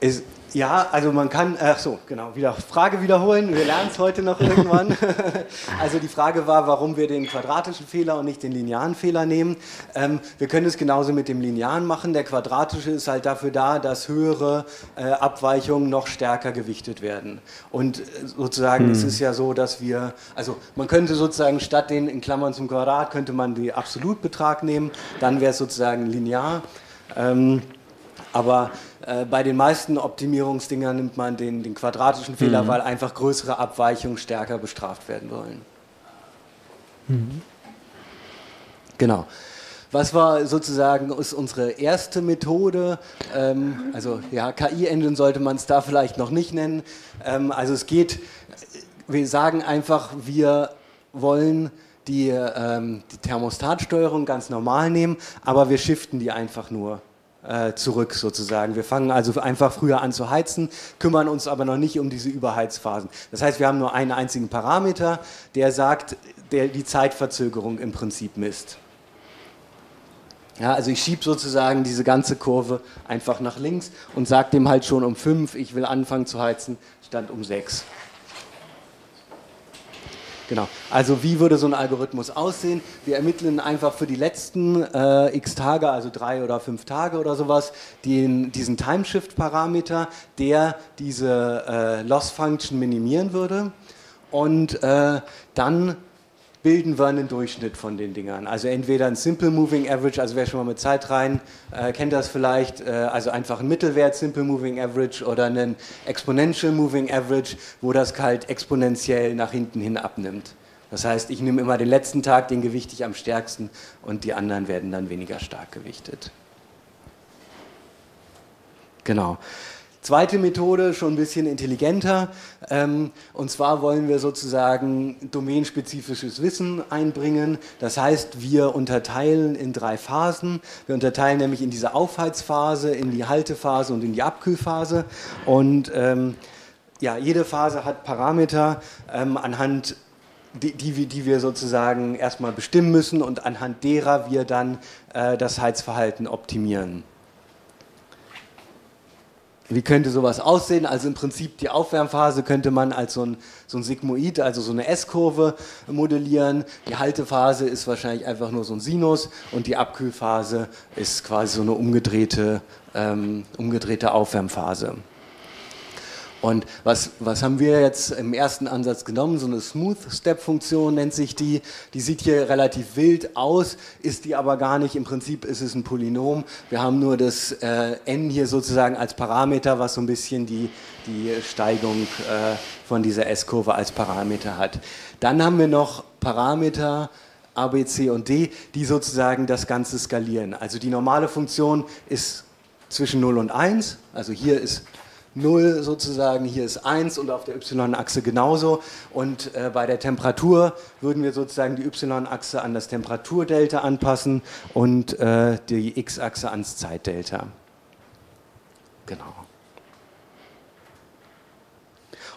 Es, Ja, also man kann, ach so, genau, wieder Frage wiederholen. Wir lernen es heute noch irgendwann. [laughs] also die Frage war, warum wir den quadratischen Fehler und nicht den linearen Fehler nehmen. Ähm, wir können es genauso mit dem linearen machen. Der quadratische ist halt dafür da, dass höhere äh, Abweichungen noch stärker gewichtet werden. Und äh, sozusagen hm. es ist ja so, dass wir, also man könnte sozusagen statt den in Klammern zum Quadrat, könnte man den Absolutbetrag nehmen. Dann wäre es sozusagen linear. Ähm, aber äh, bei den meisten Optimierungsdingern nimmt man den, den quadratischen Fehler, mhm. weil einfach größere Abweichungen stärker bestraft werden sollen. Mhm. Genau. Was war sozusagen ist unsere erste Methode? Ähm, also ja, KI-Engine sollte man es da vielleicht noch nicht nennen. Ähm, also es geht, wir sagen einfach, wir wollen die, ähm, die Thermostatsteuerung ganz normal nehmen, aber wir shiften die einfach nur äh, zurück sozusagen. Wir fangen also einfach früher an zu heizen, kümmern uns aber noch nicht um diese Überheizphasen. Das heißt, wir haben nur einen einzigen Parameter, der sagt, der die Zeitverzögerung im Prinzip misst. Ja, also ich schiebe sozusagen diese ganze Kurve einfach nach links und sage dem halt schon um 5, ich will anfangen zu heizen, stand um 6. Genau. Also wie würde so ein Algorithmus aussehen? Wir ermitteln einfach für die letzten äh, x Tage, also drei oder fünf Tage oder sowas, den, diesen Timeshift-Parameter, der diese äh, Loss-Function minimieren würde. Und äh, dann bilden wir einen Durchschnitt von den Dingern. Also entweder ein Simple Moving Average, also wer schon mal mit Zeit rein, äh, kennt das vielleicht, äh, also einfach ein Mittelwert Simple Moving Average oder einen Exponential Moving Average, wo das halt exponentiell nach hinten hin abnimmt. Das heißt, ich nehme immer den letzten Tag, den gewichte ich am stärksten und die anderen werden dann weniger stark gewichtet. Genau. Zweite Methode, schon ein bisschen intelligenter. Ähm, und zwar wollen wir sozusagen domänenspezifisches Wissen einbringen. Das heißt, wir unterteilen in drei Phasen. Wir unterteilen nämlich in diese Aufheizphase, in die Haltephase und in die Abkühlphase. Und ähm, ja, jede Phase hat Parameter, ähm, anhand die, die, die, wir sozusagen erstmal bestimmen müssen und anhand derer wir dann äh, das Heizverhalten optimieren. Wie könnte sowas aussehen? Also im Prinzip die Aufwärmphase könnte man als so ein, so ein Sigmoid, also so eine S-Kurve modellieren. Die Haltephase ist wahrscheinlich einfach nur so ein Sinus und die Abkühlphase ist quasi so eine umgedrehte, ähm, umgedrehte Aufwärmphase. Und was, was haben wir jetzt im ersten Ansatz genommen? So eine Smooth-Step-Funktion nennt sich die. Die sieht hier relativ wild aus, ist die aber gar nicht. Im Prinzip ist es ein Polynom. Wir haben nur das äh, n hier sozusagen als Parameter, was so ein bisschen die, die Steigung äh, von dieser S-Kurve als Parameter hat. Dann haben wir noch Parameter, A, B, C und D, die sozusagen das Ganze skalieren. Also die normale Funktion ist zwischen 0 und 1. Also hier ist 0 sozusagen, hier ist 1 und auf der y-Achse genauso. Und äh, bei der Temperatur würden wir sozusagen die y-Achse an das Temperaturdelta anpassen und äh, die x-Achse ans Zeitdelta. Genau.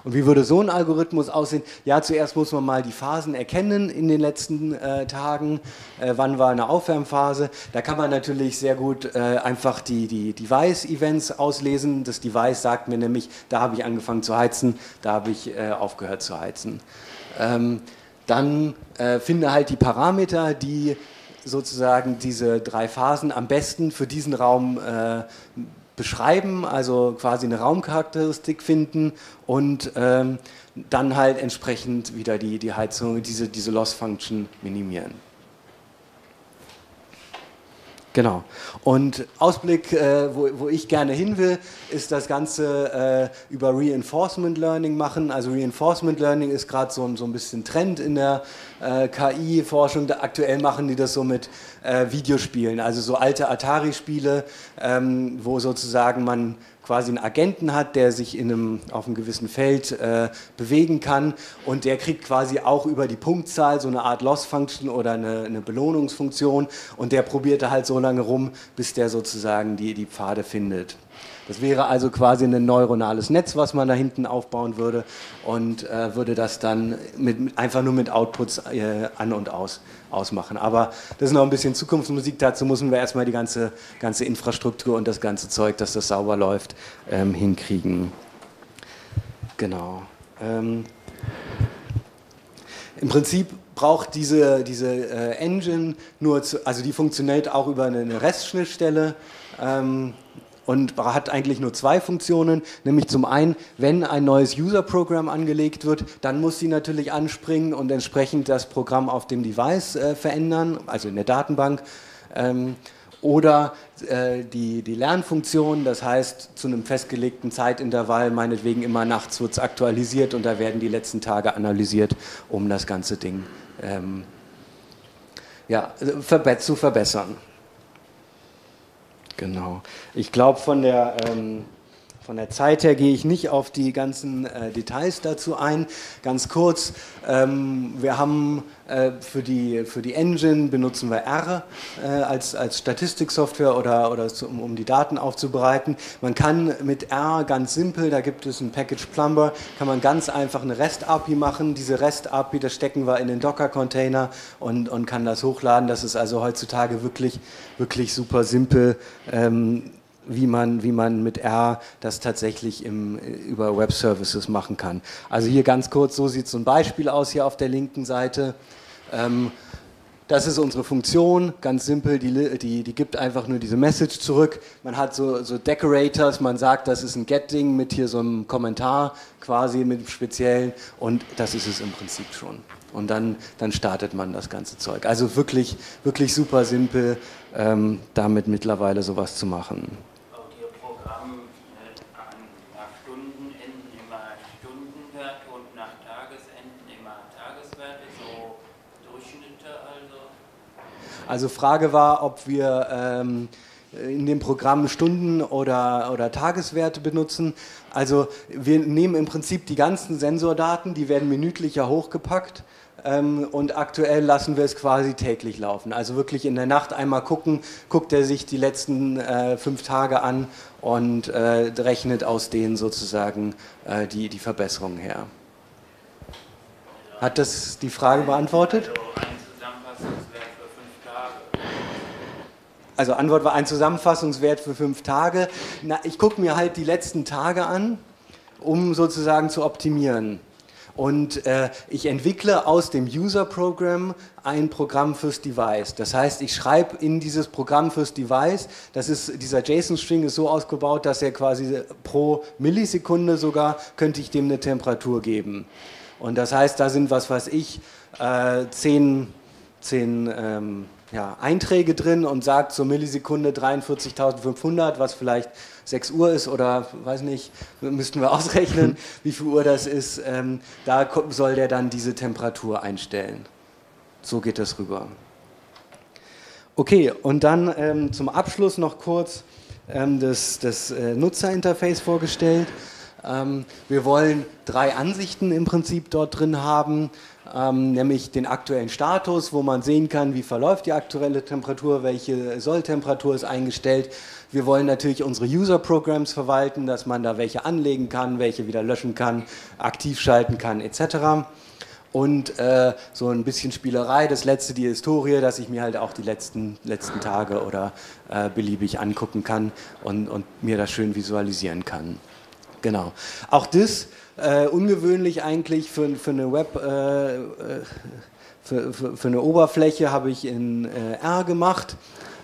Und wie würde so ein Algorithmus aussehen? Ja, zuerst muss man mal die Phasen erkennen in den letzten äh, Tagen. Äh, wann war eine Aufwärmphase? Da kann man natürlich sehr gut äh, einfach die, die Device-Events auslesen. Das Device sagt mir nämlich, da habe ich angefangen zu heizen, da habe ich äh, aufgehört zu heizen. Ähm, dann äh, finde halt die Parameter, die sozusagen diese drei Phasen am besten für diesen Raum äh, beschreiben, also quasi eine Raumcharakteristik finden und ähm, dann halt entsprechend wieder die, die Heizung, diese, diese Loss Function minimieren. Genau. Und Ausblick, äh, wo, wo, ich gerne hin will, ist das Ganze äh, über Reinforcement Learning machen. Also Reinforcement Learning ist gerade so, so, ein bisschen Trend in der äh, KI-Forschung. Aktuell machen die das so mit äh, Videospielen, also so alte Atari-Spiele, ähm, wo sozusagen man quasi einen Agenten hat, der sich in einem, auf einem gewissen Feld äh, bewegen kann und der kriegt quasi auch über die Punktzahl so eine Art Loss-Function oder eine, eine, Belohnungsfunktion und der probiert da halt so lange rum, bis der sozusagen die, die Pfade findet. Das wäre also quasi ein neuronales Netz, was man da hinten aufbauen würde und äh, würde das dann mit, einfach nur mit Outputs äh, an und aus, ausmachen. Aber das ist noch ein bisschen Zukunftsmusik. Dazu müssen wir erstmal die ganze, ganze Infrastruktur und das ganze Zeug, dass das sauber läuft, ähm, hinkriegen. Genau. Ähm, Im Prinzip braucht diese, diese äh, Engine nur, zu, also die funktioniert auch über eine REST-Schnittstelle. Ähm, und hat eigentlich nur zwei Funktionen, nämlich zum einen, wenn ein neues User-Programm angelegt wird, dann muss sie natürlich anspringen und entsprechend das Programm auf dem Device äh, verändern, also in der Datenbank. Ähm, oder äh, die, die Lernfunktion, das heißt zu einem festgelegten Zeitintervall, meinetwegen immer nachts wird es aktualisiert und da werden die letzten Tage analysiert, um das ganze Ding ähm, ja, zu verbessern. Genau. Ich glaube, von der ähm, von der Zeit her gehe ich nicht auf die ganzen äh, Details dazu ein. Ganz kurz, ähm, wir haben äh, für, die, für die Engine benutzen wir R äh, als, als Statistiksoftware oder, oder zu, um, um die Daten aufzubereiten. Man kann mit R ganz simpel, da gibt es ein Package Plumber, kann man ganz einfach eine REST-API machen. Diese REST-API, das stecken wir in den Docker-Container und, und kann das hochladen. Das ist also heutzutage wirklich, wirklich super simpel. Ähm, wie man, wie man mit R das tatsächlich im, über Web Services machen kann. Also hier ganz kurz, so sieht so ein Beispiel aus hier auf der linken Seite. Ähm, das ist unsere Funktion, ganz simpel, die, die, die gibt einfach nur diese Message zurück. Man hat so, so Decorators, man sagt, das ist ein Get-Ding mit hier so einem Kommentar quasi mit einem speziellen und das ist es im Prinzip schon. Und dann, dann startet man das ganze Zeug. Also wirklich, wirklich super simpel, ähm, damit mittlerweile sowas zu machen. Also Frage war, ob wir ähm, in dem Programm Stunden oder, oder Tageswerte benutzen. Also wir nehmen im Prinzip die ganzen Sensordaten, die werden minütlicher hochgepackt ähm, und aktuell lassen wir es quasi täglich laufen. Also wirklich in der Nacht einmal gucken, guckt er sich die letzten äh, fünf Tage an und äh, rechnet aus denen sozusagen äh, die, die Verbesserungen her. Hat das die Frage beantwortet? Also Also Antwort war ein Zusammenfassungswert für fünf Tage. Na, ich gucke mir halt die letzten Tage an, um sozusagen zu optimieren. Und äh, ich entwickle aus dem User-Programm ein Programm fürs Device. Das heißt, ich schreibe in dieses Programm fürs Device, das ist, dieser JSON-String ist so ausgebaut, dass er quasi pro Millisekunde sogar, könnte ich dem eine Temperatur geben. Und das heißt, da sind, was weiß ich, äh, zehn, zehn ähm, ja, Einträge drin und sagt zur Millisekunde 43.500, was vielleicht 6 Uhr ist oder weiß nicht, müssten wir [laughs] ausrechnen, wie viel Uhr das ist. Ähm, da soll der dann diese Temperatur einstellen. So geht das rüber. Okay, und dann ähm, zum Abschluss noch kurz ähm, das, das äh, Nutzerinterface vorgestellt. Ähm, wir wollen drei Ansichten im Prinzip dort drin haben ähm, nämlich den aktuellen Status, wo man sehen kann, wie verläuft die aktuelle Temperatur, welche Solltemperatur ist eingestellt. Wir wollen natürlich unsere User-Programs verwalten, dass man da welche anlegen kann, welche wieder löschen kann, aktiv schalten kann etc. Und äh, so ein bisschen Spielerei, das letzte die Historie, dass ich mir halt auch die letzten, letzten Tage oder äh, beliebig angucken kann und, und mir das schön visualisieren kann. Genau. Auch das äh, ungewöhnlich eigentlich für, für eine Web, äh, äh, für, für, für, eine Oberfläche habe ich in äh, R gemacht.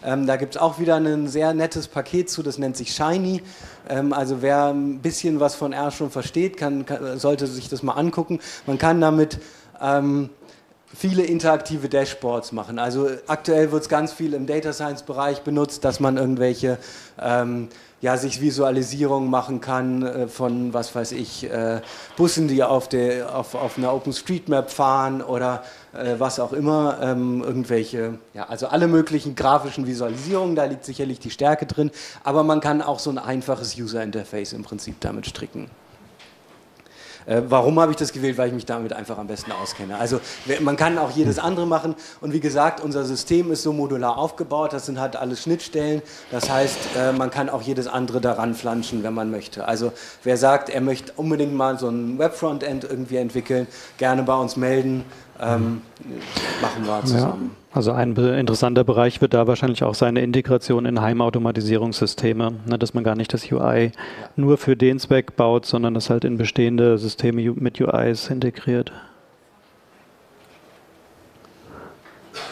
Ähm, da gibt es auch wieder ein sehr nettes Paket zu, das nennt sich Shiny. Ähm, also wer ein bisschen was von R schon versteht, kann, kann sollte sich das mal angucken. Man kann damit ähm, viele interaktive Dashboards machen. Also aktuell wird es ganz viel im Data Science Bereich benutzt, dass man irgendwelche ähm, ja, sich Visualisierungen machen kann äh, von, was weiß ich, äh, Bussen, die auf, der, auf, auf einer OpenStreetMap fahren oder äh, was auch immer, ähm, irgendwelche, ja, also alle möglichen grafischen Visualisierungen, da liegt sicherlich die Stärke drin, aber man kann auch so ein einfaches User Interface im Prinzip damit stricken. Äh, warum habe ich das gewählt? Weil ich mich damit einfach am besten auskenne. Also man kann auch jedes andere machen und wie gesagt, unser System ist so modular aufgebaut, das sind halt alles Schnittstellen. Das heißt, äh, man kann auch jedes andere daran flanschen, wenn man möchte. Also wer sagt, er möchte unbedingt mal so ein Web-Frontend irgendwie entwickeln, gerne bei uns melden. Ähm, machen wir zusammen. Ja. Also ein interessanter Bereich wird da wahrscheinlich auch seine Integration in Heimautomatisierungssysteme, ne, dass man gar nicht das UI nur für den Zweck baut, sondern das halt in bestehende Systeme mit UIs integriert.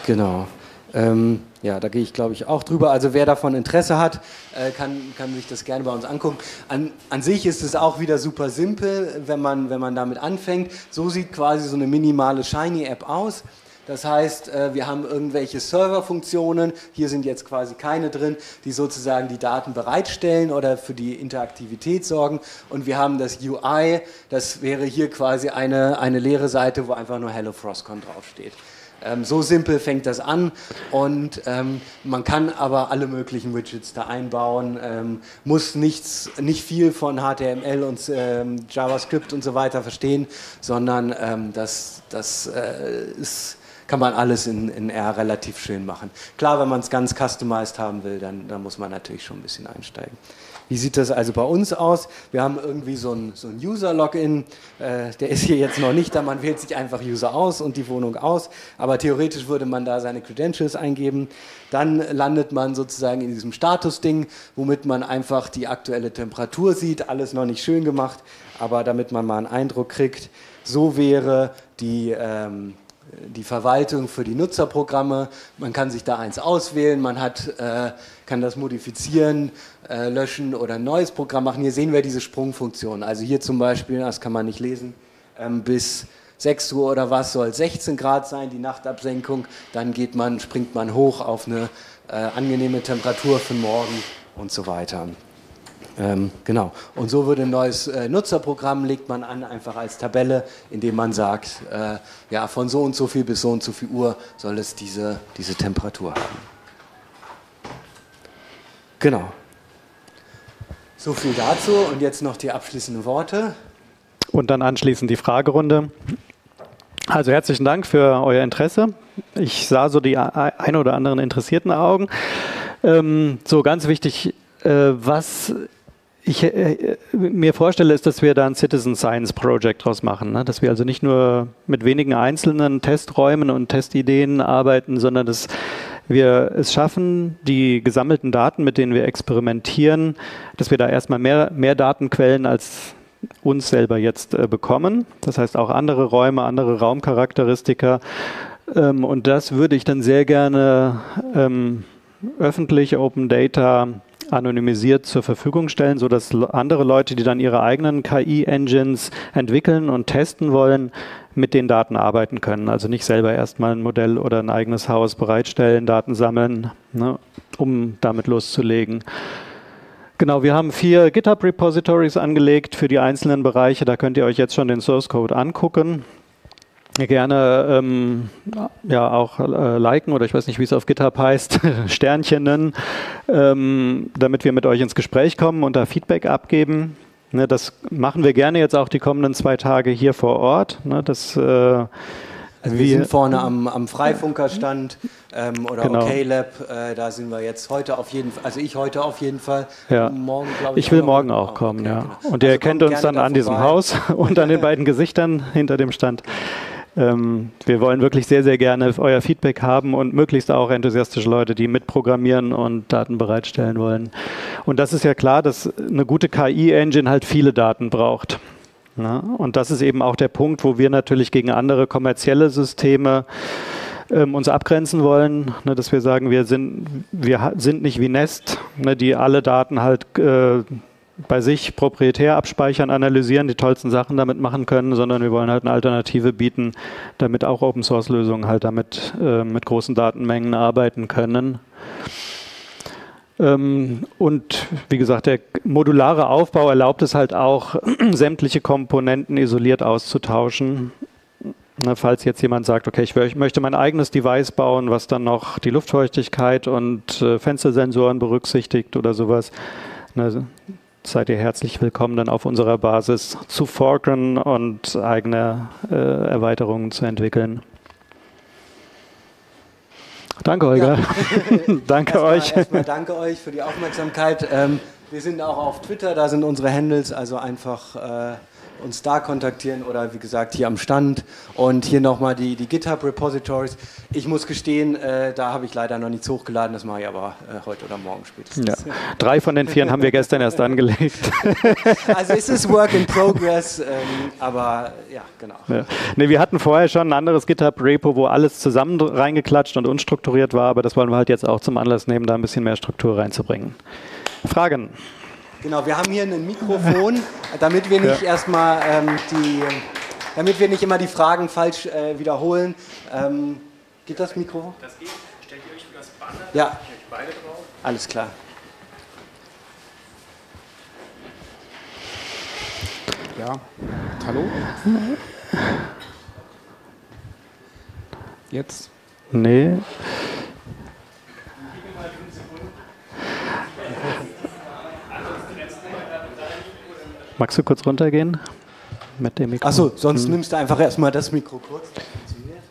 Genau. Ähm, ja, da gehe ich glaube ich auch drüber. Also wer davon Interesse hat, äh, kann, kann sich das gerne bei uns angucken. An, an sich ist es auch wieder super simpel, wenn man, wenn man damit anfängt. So sieht quasi so eine minimale Shiny-App aus. Das heißt, äh, wir haben irgendwelche Serverfunktionen, hier sind jetzt quasi keine drin, die sozusagen die Daten bereitstellen oder für die Interaktivität sorgen. Und wir haben das UI, das wäre hier quasi eine, eine leere Seite, wo einfach nur Hello Frostcon draufsteht. Ähm, so simpel fängt das an und ähm, man kann aber alle möglichen Widgets da einbauen, ähm, muss nichts, nicht viel von HTML und ähm, JavaScript und so weiter verstehen, sondern ähm, das, das äh, ist kann man alles in, in R relativ schön machen. Klar, wenn man es ganz customized haben will, dann, dann muss man natürlich schon ein bisschen einsteigen. Wie sieht das also bei uns aus? Wir haben irgendwie so ein, so ein User-Login, äh, der ist hier jetzt noch nicht da, man wählt sich einfach User aus und die Wohnung aus, aber theoretisch würde man da seine Credentials eingeben. Dann landet man sozusagen in diesem Status-Ding, womit man einfach die aktuelle Temperatur sieht, alles noch nicht schön gemacht, aber damit man mal einen Eindruck kriegt, so wäre die... Ähm, die Verwaltung für die Nutzerprogramme. Man kann sich da eins auswählen, man hat, äh, kann das modifizieren, äh, löschen oder ein neues Programm machen. Hier sehen wir diese Sprungfunktion. Also hier zum Beispiel, das kann man nicht lesen, ähm, bis 6 Uhr oder was soll 16 Grad sein, die Nachtabsenkung. Dann geht man, springt man hoch auf eine äh, angenehme Temperatur für morgen und so weiter. Ähm, genau. Und so würde ein neues äh, Nutzerprogramm legt man an, einfach als Tabelle, indem man sagt, äh, ja, von so und so viel bis so und so viel Uhr soll es diese, diese Temperatur haben. Genau. So viel dazu und jetzt noch die abschließenden Worte. Und dann anschließend die Fragerunde. Also herzlichen Dank für euer Interesse. Ich sah so die ein oder anderen interessierten Augen. Ähm, so ganz wichtig, äh, was ich äh, mir vorstelle, ist, dass wir da ein Citizen Science Project draus machen. Ne? Dass wir also nicht nur mit wenigen einzelnen Testräumen und Testideen arbeiten, sondern dass wir es schaffen, die gesammelten Daten, mit denen wir experimentieren, dass wir da erstmal mehr, mehr Datenquellen als uns selber jetzt äh, bekommen. Das heißt auch andere Räume, andere Raumcharakteristika. Ähm, und das würde ich dann sehr gerne ähm, öffentlich, Open Data anonymisiert zur Verfügung stellen, sodass andere Leute, die dann ihre eigenen KI-Engines entwickeln und testen wollen, mit den Daten arbeiten können. Also nicht selber erstmal ein Modell oder ein eigenes Haus bereitstellen, Daten sammeln, ne, um damit loszulegen. Genau, wir haben vier GitHub-Repositories angelegt für die einzelnen Bereiche. Da könnt ihr euch jetzt schon den Source Code angucken gerne ähm, ja auch äh, liken oder ich weiß nicht, wie es auf GitHub heißt, [laughs] Sternchen nennen, ähm, damit wir mit euch ins Gespräch kommen und da Feedback abgeben. Ne, das machen wir gerne jetzt auch die kommenden zwei Tage hier vor Ort. Ne, das, äh, also wir, wir, sind vorne am, am Freifunkerstand ähm, oder genau. OKLab, äh, da sind wir jetzt heute auf jeden Fall, also ich heute auf jeden Fall. Ja. Morgen, ich. Ich will morgen auch kommen, okay, ja. Genau. Und ihr also erkennt uns dann an diesem Haus [laughs] und an den beiden Gesichtern hinter dem Stand. Ähm, wir wollen wirklich sehr, sehr gerne euer Feedback haben und möglichst auch enthusiastische Leute, die mitprogrammieren und Daten bereitstellen wollen. Und das ist ja klar, dass eine gute KI-Engine halt viele Daten braucht. Ja, und das ist eben auch der Punkt, wo wir natürlich gegen andere kommerzielle Systeme ähm, uns abgrenzen wollen, ne, dass wir sagen, wir sind, wir sind nicht wie Nest, ne, die alle Daten halt äh, bei sich proprietär abspeichern, analysieren, die tollsten Sachen damit machen können, sondern wir wollen halt eine Alternative bieten, damit auch Open Source Lösungen halt damit äh, mit großen Datenmengen arbeiten können. Ähm, und wie gesagt, der modulare Aufbau erlaubt es halt auch, [clears throat] sämtliche Komponenten isoliert auszutauschen. Ne, falls jetzt jemand sagt, okay, ich möchte mein eigenes Device bauen, was dann noch die Luftfeuchtigkeit und äh, Fenstersensoren berücksichtigt oder sowas. Ne, seid ihr herzlich willkommen, dann auf unserer Basis zu forken und eigene äh, Erweiterungen zu entwickeln. Danke, Holger. Ja. [laughs] danke erstmal, euch. Erstmal danke euch für die Aufmerksamkeit. Ähm, wir sind auch auf Twitter, da sind unsere Handles, also einfach äh, uns da kontaktieren oder wie gesagt hier am Stand. Und hier nochmal die, die GitHub Repositories. Ich muss gestehen, äh, da habe ich leider noch nichts hochgeladen, das mache ich aber äh, heute oder morgen spätestens. Ja. Drei von den vier haben wir gestern erst angelegt. [laughs] also es ist Work in Progress, ähm, aber ja, genau. Ja. Nee, wir hatten vorher schon ein anderes GitHub-Repo, wo alles zusammen reingeklatscht und unstrukturiert war, aber das wollen wir halt jetzt auch zum Anlass nehmen, da ein bisschen mehr Struktur reinzubringen. Fragen? Genau, wir haben hier ein Mikrofon, [laughs] damit wir nicht ja. erstmal ähm, die, damit wir nicht immer die Fragen falsch äh, wiederholen. Ähm, geht das Mikro? Das geht. Stellt ihr euch für das Banner? Ja. beide drauf? Alles klar. Ja. Hallo? Jetzt? Nee. Magst du kurz runtergehen mit dem Mikro? Achso, sonst hm. nimmst du einfach erstmal das Mikro kurz.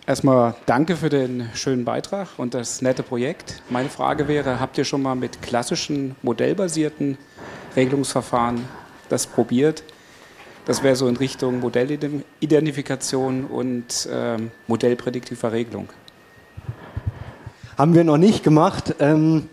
Erstmal danke für den schönen Beitrag und das nette Projekt. Meine Frage wäre, habt ihr schon mal mit klassischen modellbasierten Regelungsverfahren das probiert? Das wäre so in Richtung Modellidentifikation und ähm, modellprädiktiver Regelung. Haben wir noch nicht gemacht. Ähm,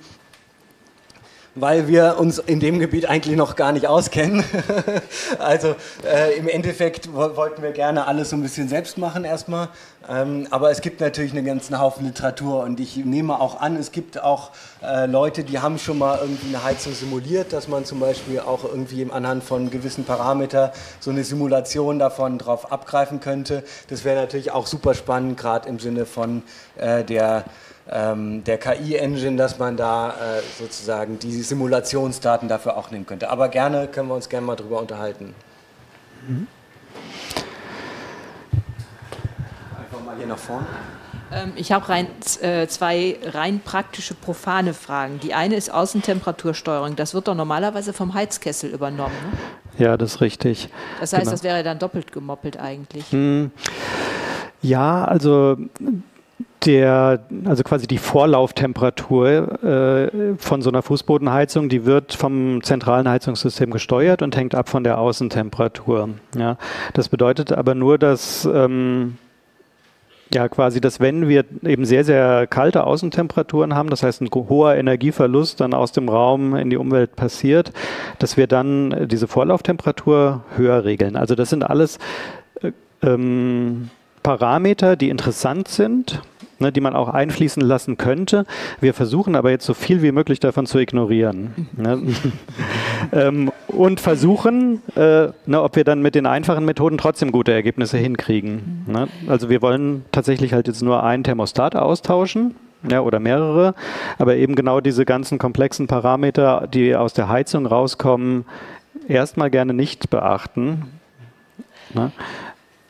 weil wir uns in dem Gebiet eigentlich noch gar nicht auskennen. [laughs] also äh, im Endeffekt wollten wir gerne alles so ein bisschen selbst machen erstmal. Ähm, aber es gibt natürlich einen ganzen Haufen Literatur und ich nehme auch an, es gibt auch äh, Leute, die haben schon mal irgendwie eine Heizung simuliert, dass man zum Beispiel auch irgendwie anhand von gewissen Parametern so eine Simulation davon drauf abgreifen könnte. Das wäre natürlich auch super spannend, gerade im Sinne von äh, der ähm, der KI-Engine, dass man da äh, sozusagen die Simulationsdaten dafür auch nehmen könnte. Aber gerne können wir uns gerne mal drüber unterhalten. Mhm. Einfach mal hier nach vorne. Ähm, ich habe rein, äh, zwei rein praktische, profane Fragen. Die eine ist Außentemperatursteuerung. Das wird doch normalerweise vom Heizkessel übernommen. Ne? Ja, das ist richtig. Das heißt, genau. das wäre dann doppelt gemoppelt eigentlich. Hm. Ja, also der, also quasi die Vorlauftemperatur äh, von so einer Fußbodenheizung, die wird vom zentralen Heizungssystem gesteuert und hängt ab von der Außentemperatur. Ja. Das bedeutet aber nur, dass ähm, ja quasi, dass wenn wir eben sehr, sehr kalte Außentemperaturen haben, das heißt ein hoher Energieverlust dann aus dem Raum in die Umwelt passiert, dass wir dann diese Vorlauftemperatur höher regeln. Also das sind alles äh, ähm, Parameter, die interessant sind ne, die man auch einfließen lassen könnte. Wir versuchen aber jetzt so viel wie möglich davon zu ignorieren. Ne? [laughs] ähm, und versuchen, äh, ne, ob wir dann mit den einfachen Methoden trotzdem gute Ergebnisse hinkriegen. Ne? Also wir wollen tatsächlich halt jetzt nur einen Thermostat austauschen. Ja, oder mehrere, aber eben genau diese ganzen komplexen Parameter, die aus der Heizung rauskommen, erstmal gerne nicht beachten. Ne?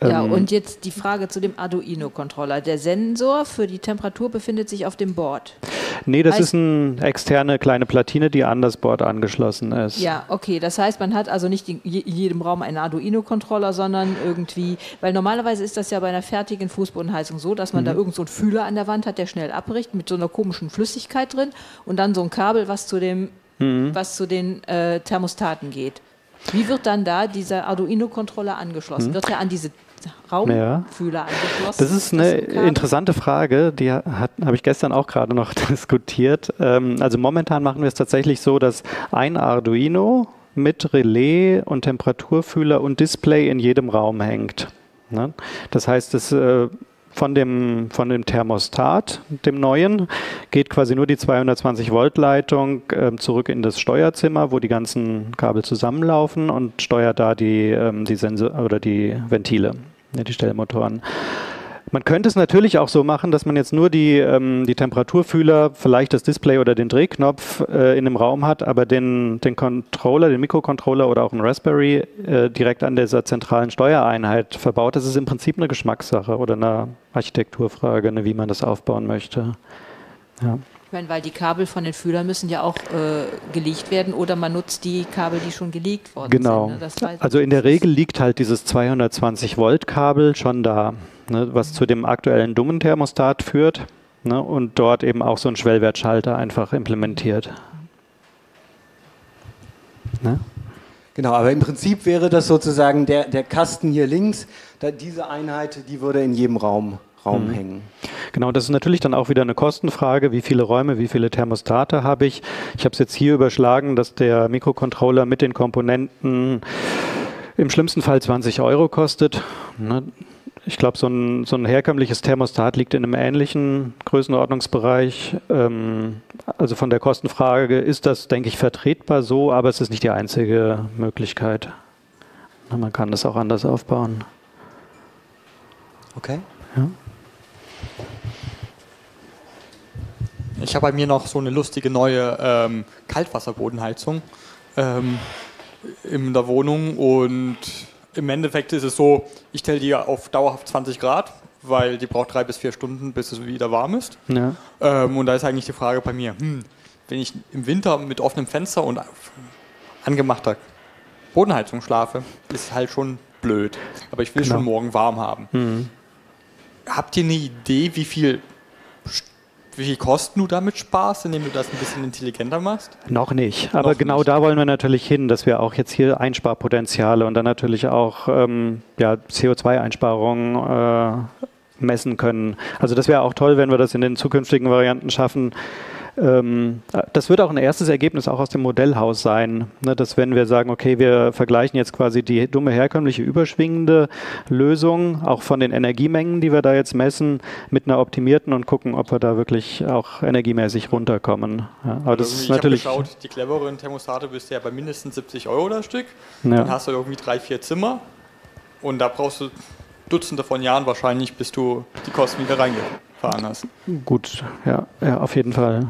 Ja, ähm, und jetzt die Frage zu dem Arduino-Controller. Der Sensor für die Temperatur befindet sich auf dem Board. Nee, das heißt, ist eine externe kleine Platine, die an das Board angeschlossen ist. Ja, okay. Das heißt, man hat also nicht in jedem Raum einen Arduino-Controller, sondern irgendwie, weil normalerweise ist das ja bei einer fertigen Fußbodenheizung so, dass man mhm. da irgend so einen Fühler an der Wand hat, der schnell abbricht mit so einer komischen Flüssigkeit drin und dann so ein Kabel, was zu dem, mhm. was zu den äh, Thermostaten geht. Wie wird dann da dieser Arduino-Controller angeschlossen? Mhm. Wird er an diese Raumfühler ja. angeschlossen? Das ist eine interessante Frage, die habe ich gestern auch gerade noch [laughs] diskutiert. Ähm, also momentan machen wir es tatsächlich so, dass ein Arduino mit Relais und Temperaturfühler und Display in jedem Raum hängt. Ne? Das heißt, es äh, von dem, von dem Thermostat, dem neuen, geht quasi nur die 220 Volt Leitung äh, zurück in das Steuerzimmer, wo die ganzen Kabel zusammenlaufen und steuert da die, ähm, die Sensor oder die Ventile ja, die Stellmotoren. Man könnte es natürlich auch so machen, dass man jetzt nur die, ähm, die Temperaturfühler, vielleicht das Display oder den Drehknopf äh, in dem Raum hat, aber den, den Controller, den Mikrocontroller oder auch ein Raspberry äh, direkt an dieser zentralen Steuereinheit verbaut. Das ist im Prinzip eine Geschmackssache oder eine Architekturfrage, ne, wie man das aufbauen möchte. Ja. Meine, weil die Kabel von den Fühlern müssen ja auch äh, gelegt werden oder man nutzt die Kabel, die schon gelegt worden genau. sind. Genau. Ne? Also in der Regel liegt halt dieses 220 Volt Kabel schon da, ne, was zu dem aktuellen dummen Thermostat führt ne, und dort eben auch so ein Schwellwertschalter einfach implementiert. Ne? Genau, aber im Prinzip wäre das sozusagen der, der Kasten hier links, da diese Einheit, die würde in jedem Raum Raum mhm. hängen. Genau, das ist natürlich dann auch wieder eine Kostenfrage. Wie viele Räume, wie viele Thermostate habe ich? Ich habe es jetzt hier überschlagen, dass der Mikrocontroller mit den Komponenten im schlimmsten Fall 20 Euro kostet. Ne? Ich glaube, so ein, so ein herkömmliches Thermostat liegt in einem ähnlichen Größenordnungsbereich. Ähm, also von der Kostenfrage ist das, denke ich, vertretbar so, aber es ist nicht die einzige Möglichkeit. Man kann das auch anders aufbauen. Okay. Ja. Ich habe bei mir noch so eine lustige neue ähm, Kaltwasserbodenheizung ähm, in der Wohnung und im Endeffekt ist es so, ich stelle die auf dauerhaft 20 Grad, weil die braucht drei bis vier Stunden, bis es wieder warm ist. Ja. Ähm, und da ist eigentlich die Frage bei mir, hm, wenn ich im Winter mit offenem Fenster und angemachter Bodenheizung schlafe, ist halt schon blöd. Aber ich will genau. schon morgen warm haben. Mhm. Habt ihr eine Idee, wie viel wie viel Kosten du damit sparst, indem du das ein bisschen intelligenter machst? Noch nicht. Aber Noch genau nicht. da wollen wir natürlich hin, dass wir auch jetzt hier Einsparpotenziale und dann natürlich auch ähm, ja, CO2-Einsparungen äh, messen können. Also das wäre auch toll, wenn wir das in den zukünftigen Varianten schaffen, das wird auch ein erstes Ergebnis auch aus dem Modellhaus sein, ne, dass wenn wir sagen, okay, wir vergleichen jetzt quasi die dumme herkömmliche überschwingende Lösung, auch von den Energiemengen, die wir da jetzt messen, mit einer optimierten und gucken, ob wir da wirklich auch energiemäßig runterkommen. Aber das also ist natürlich. Geschaut, die cleveren Thermostate bist du ja bei mindestens 70 Euro das Stück. Ja. Dann hast du irgendwie drei, vier Zimmer und da brauchst du Dutzende von Jahren wahrscheinlich, bis du die Kosten wieder reingefahren hast. Gut, ja, ja auf jeden Fall.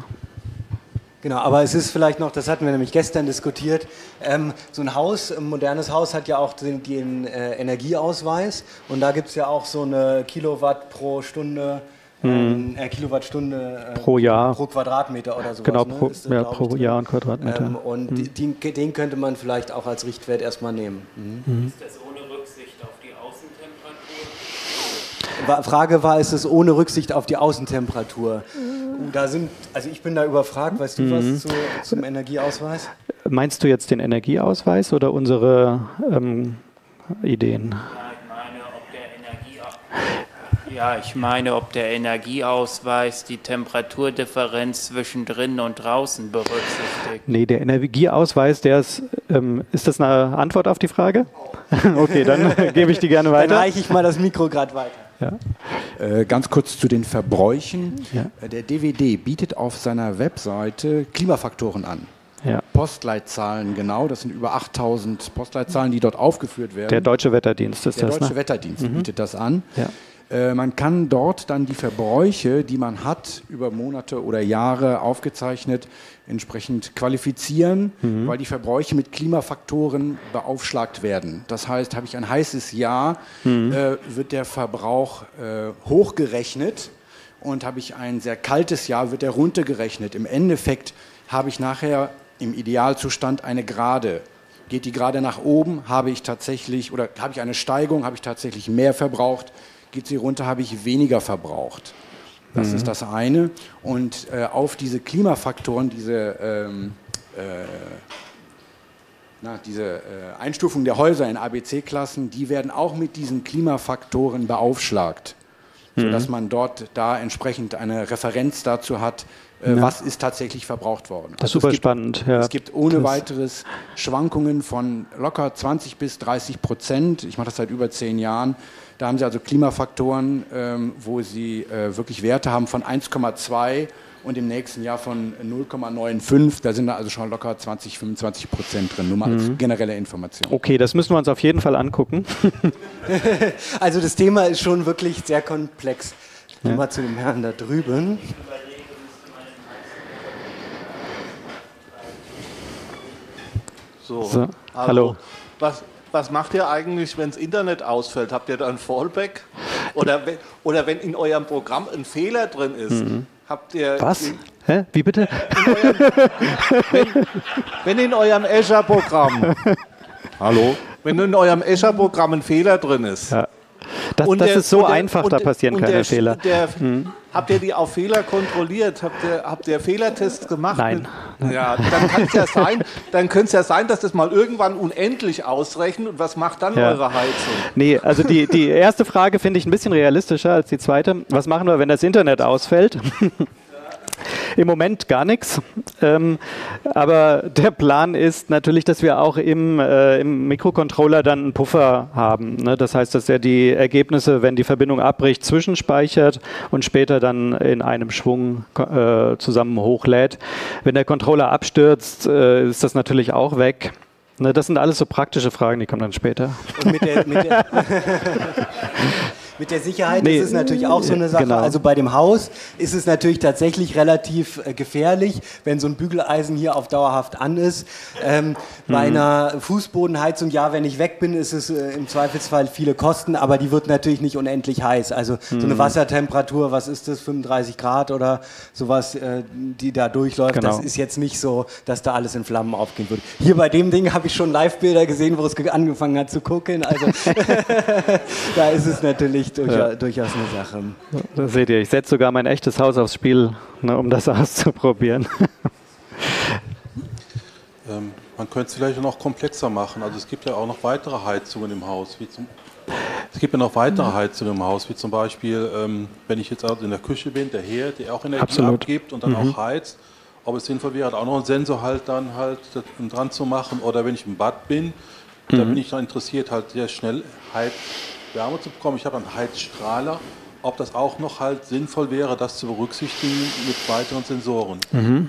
Genau, aber es ist vielleicht noch, das hatten wir nämlich gestern diskutiert, ähm, so ein Haus, ein modernes Haus hat ja auch den, den äh, Energieausweis und da gibt es ja auch so eine Kilowatt pro Stunde, ähm, äh, Kilowattstunde äh, pro Jahr. Pro Quadratmeter oder sowas. Genau, pro, ne? das, ja, pro Jahr und Quadratmeter. Ähm, und mhm. die, den könnte man vielleicht auch als Richtwert erstmal nehmen. Mhm. Mhm. Ist das ohne Rücksicht auf die Außentemperatur? Frage war, ist es ohne Rücksicht auf die Außentemperatur? Da sind, also ich bin da überfragt, weißt du mhm. was zu, zum Energieausweis? Meinst du jetzt den Energieausweis oder unsere ähm, Ideen? Ja, ich meine, ob der Energieausweis die Temperaturdifferenz zwischen drinnen und draußen berücksichtigt. Nee, der Energieausweis, der ist, ähm, ist das eine Antwort auf die Frage? [laughs] okay, dann [laughs] gebe ich die gerne weiter. Dann reiche ich mal das Mikro gerade weiter. Ja. Äh, ganz kurz zu den Verbräuchen. Ja. Äh, der DWD bietet auf seiner Webseite Klimafaktoren an. Ja. Postleitzahlen genau, das sind über 8000 Postleitzahlen, die dort aufgeführt werden. Der Deutsche Wetterdienst ist der das. Der Deutsche ne? Wetterdienst mhm. bietet das an. Ja. Äh, man kann dort dann die Verbräuche, die man hat, über Monate oder Jahre aufgezeichnet, entsprechend qualifizieren, mhm. weil die Verbräuche mit Klimafaktoren beaufschlagt werden. Das heißt, habe ich ein heißes Jahr, mhm. äh, wird der Verbrauch äh, hochgerechnet und habe ich ein sehr kaltes Jahr, wird er runtergerechnet. Im Endeffekt habe ich nachher im Idealzustand eine Gerade. Geht die gerade nach oben, habe ich tatsächlich oder habe ich eine Steigung, habe ich tatsächlich mehr verbraucht geht sie runter, habe ich weniger verbraucht. Das mhm. ist das eine. Und äh, auf diese Klimafaktoren, diese, ähm, äh, na, diese äh, Einstufung der Häuser in ABC-Klassen, die werden auch mit diesen Klimafaktoren beaufschlagt, mhm. sodass man dort da entsprechend eine Referenz dazu hat, ja. was ist tatsächlich verbraucht worden. Das ist also super gibt, spannend. Ja. Es gibt ohne das weiteres Schwankungen von locker 20 bis 30 Prozent. Ich mache das seit über zehn Jahren da haben Sie also Klimafaktoren, ähm, wo Sie äh, wirklich Werte haben von 1,2 und im nächsten Jahr von 0,95. Da sind da also schon locker 20, 25 Prozent drin. Nur mal als mhm. generelle Information. Okay, das müssen wir uns auf jeden Fall angucken. [laughs] also das Thema ist schon wirklich sehr komplex. Ja. Mal zu dem Herrn da drüben. So, so. Also, hallo. Was, was macht ihr eigentlich, wenn das Internet ausfällt? Habt ihr da ein Fallback? Oder wenn, oder wenn in eurem Programm ein Fehler drin ist, mhm. Habt ihr Was? Hä? Wie bitte? In eurem, wenn, wenn in eurem Azure-Programm, [laughs] hallo, wenn in eurem Azure-Programm ein Fehler drin ist, ja. Das, das der, ist so der, einfach, da passieren keine der, Fehler. Hm. Habt ihr die auf Fehler kontrolliert? Habt ihr, habt ihr Fehlertests gemacht? Nein. Ja, dann kann es ja sein, dann könnte es ja sein, dass das mal irgendwann unendlich ausrechnet und was macht dann ja. eure Heizung? Nee, also die, die erste Frage finde ich ein bisschen realistischer als die zweite. Was machen wir, wenn das Internet ausfällt? [laughs] Im Moment gar nichts. Ähm, aber der Plan ist natürlich, dass wir auch im, äh, im Mikrocontroller dann einen Puffer haben. Ne? Das heißt, dass er die Ergebnisse, wenn die Verbindung abbricht, zwischenspeichert und später dann in einem Schwung äh, zusammen hochlädt. Wenn der Controller abstürzt, äh, ist das natürlich auch weg. Ne, das sind alles so praktische Fragen, die kommen dann später. Und mit der, mit der [laughs] Mit der Sicherheit nee, ist es natürlich auch so eine Sache. Genau. Also bei dem Haus ist es natürlich tatsächlich relativ äh, gefährlich, wenn so ein Bügeleisen hier auf dauerhaft an ist. Ähm, mhm. Bei einer Fußbodenheizung, ja, wenn ich weg bin, ist es äh, im Zweifelsfall viele Kosten, aber die wird natürlich nicht unendlich heiß. Also mhm. so eine mhm. Wassertemperatur, was ist das, 35 Grad oder sowas, äh, die da durchläuft, genau. das ist jetzt nicht so, dass da alles in Flammen aufgehen wird. Hier bei dem Ding habe ich schon Live-Bilder gesehen, wo es angefangen hat zu gucken. Also [laughs] [laughs] da ist es natürlich natürlich durchaus, ja. durchaus eine Sache. Da seht ihr, ich setze sogar mein echtes Haus aufs Spiel, ne, um das [laughs] auszuprobieren. Ähm, man könnte es vielleicht noch komplexer machen. Also es gibt ja auch noch weitere Heizungen im Haus. Zum, es gibt ja noch weitere mhm. Heizungen im Haus, wie zum Beispiel, ähm, wenn ich jetzt also in der Küche bin, der Herd, der auch Energie Absolut. abgibt und dann mhm. auch heizt. Ob es sinnvoll wäre, auch noch einen Sensor halt dann halt dran zu machen. Oder wenn ich im Bad bin, mhm. da bin ich dann interessiert, halt sehr schnell halt Wärme zu bekommen. Ich habe einen Heizstrahler. Ob das auch noch halt sinnvoll wäre, das zu berücksichtigen mit weiteren Sensoren. Mhm.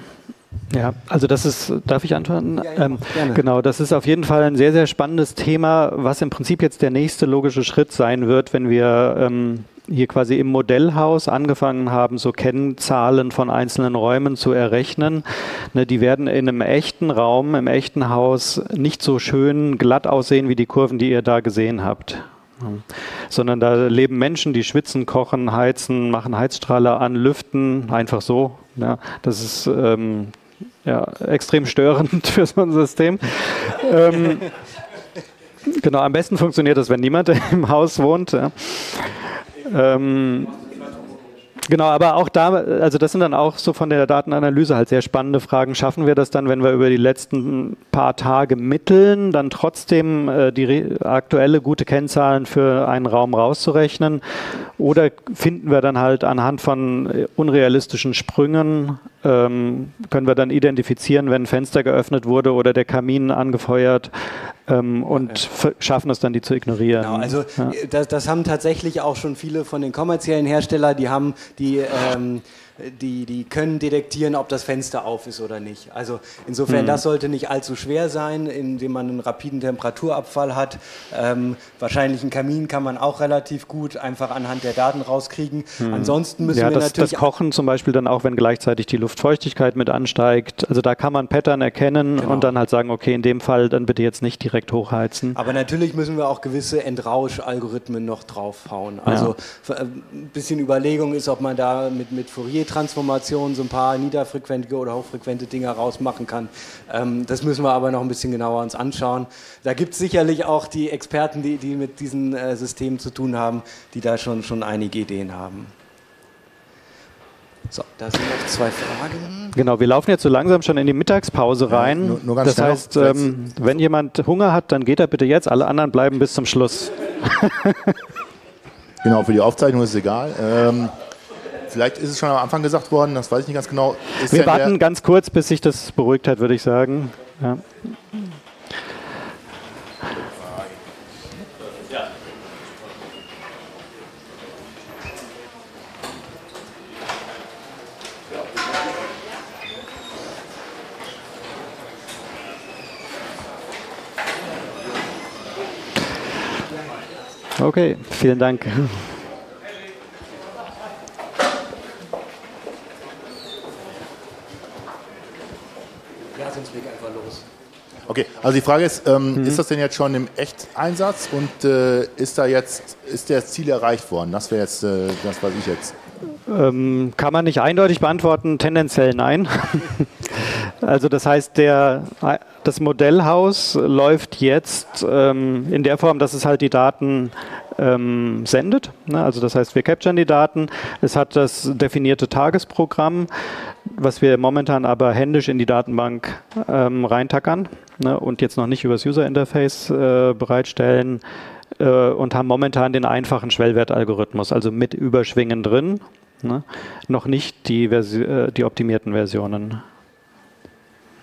Ja, also das ist, darf ich antworten? Ja, ja, ähm, genau, das ist auf jeden Fall ein sehr, sehr spannendes Thema, was im Prinzip jetzt der nächste logische Schritt sein wird, wenn wir ähm, hier quasi im Modellhaus angefangen haben, so Kennzahlen von einzelnen Räumen zu errechnen. Ne, die werden in einem echten Raum, im echten Haus nicht so schön glatt aussehen wie die Kurven, die ihr da gesehen habt. Sondern da leben Menschen, die schwitzen, kochen, heizen, machen Heizstrahler an, lüften, einfach so. Ja, das ist ähm, ja, extrem störend [laughs] für so ein System. ähm, genau, am besten funktioniert das, wenn niemand [laughs] im Haus wohnt. Ja. Ähm, Genau, aber auch da, also das sind dann auch so von der Datenanalyse halt sehr spannende Fragen. Schaffen wir das dann, wenn wir über die letzten paar Tage mitteln, dann trotzdem äh, die aktuelle gute Kennzahlen für einen Raum rauszurechnen? Oder finden wir dann halt anhand von äh, unrealistischen Sprüngen, ähm, können wir dann identifizieren, wenn ein Fenster geöffnet wurde oder der Kamin angefeuert, ähm, und ja. schaffen es dann, die zu ignorieren. Genau, also ja. das, das, haben tatsächlich auch schon viele von den kommerziellen Herstellern, die haben die ähm, die, die können detektieren, ob das Fenster auf ist oder nicht. Also insofern, mhm. das sollte nicht allzu schwer sein, indem man einen rapiden Temperaturabfall hat. Ähm, wahrscheinlich einen Kamin kann man auch relativ gut einfach anhand der Daten rauskriegen. Mhm. Ansonsten müssen ja, wir das, natürlich... Das Kochen zum Beispiel dann auch, wenn gleichzeitig die Luftfeuchtigkeit mit ansteigt. Also da kann man Pattern erkennen genau. und dann halt sagen, okay, in dem Fall dann bitte jetzt nicht direkt hochheizen. Aber natürlich müssen wir auch gewisse Entrausch-Algorithmen noch draufhauen. Also ja. ein äh, bisschen Überlegung ist, ob man da mit, mit Fourier Transformation so ein paar niederfrequente oder hochfrequente Dinge rausmachen kann. Ähm, das müssen wir aber noch ein bisschen genauer uns anschauen. Da gibt es sicherlich auch die Experten, die, die mit diesen äh, Systemen zu tun haben, die da schon, schon einige Ideen haben. So, da sind noch zwei Fragen. Genau, wir laufen jetzt so langsam schon in die Mittagspause rein. Ja, nur, nur das heißt, ähm, wenn jemand Hunger hat, dann geht er bitte jetzt. Alle anderen bleiben bis zum Schluss. genau, für die Aufzeichnung ist es egal. Ähm, Vielleicht ist es schon am Anfang gesagt worden, das weiß ich nicht ganz genau. Ist Wir warten ganz kurz, bis sich das beruhigt hat, würde ich sagen. Ja. Okay, vielen Dank. Okay, also die Frage ist, ähm, mhm. ist das denn jetzt schon im Echteinsatz und äh, ist da jetzt, ist das Ziel erreicht worden? Das wäre jetzt, äh, das weiß ich jetzt. Ähm, kann man nicht eindeutig beantworten, tendenziell nein. [laughs] also das heißt, der, das Modellhaus läuft jetzt ähm, in der Form, dass es halt die Daten ähm, sendet. Ne? Also das heißt, wir capturen die Daten. Es hat das definierte Tagesprogramm, was wir momentan aber händisch in die Datenbank ähm, reintackern ne? und jetzt noch nicht übers User Interface äh, bereitstellen äh, und haben momentan den einfachen Schwellwertalgorithmus, also mit Überschwingen drin. Ne? Noch nicht die, Versi äh, die optimierten Versionen.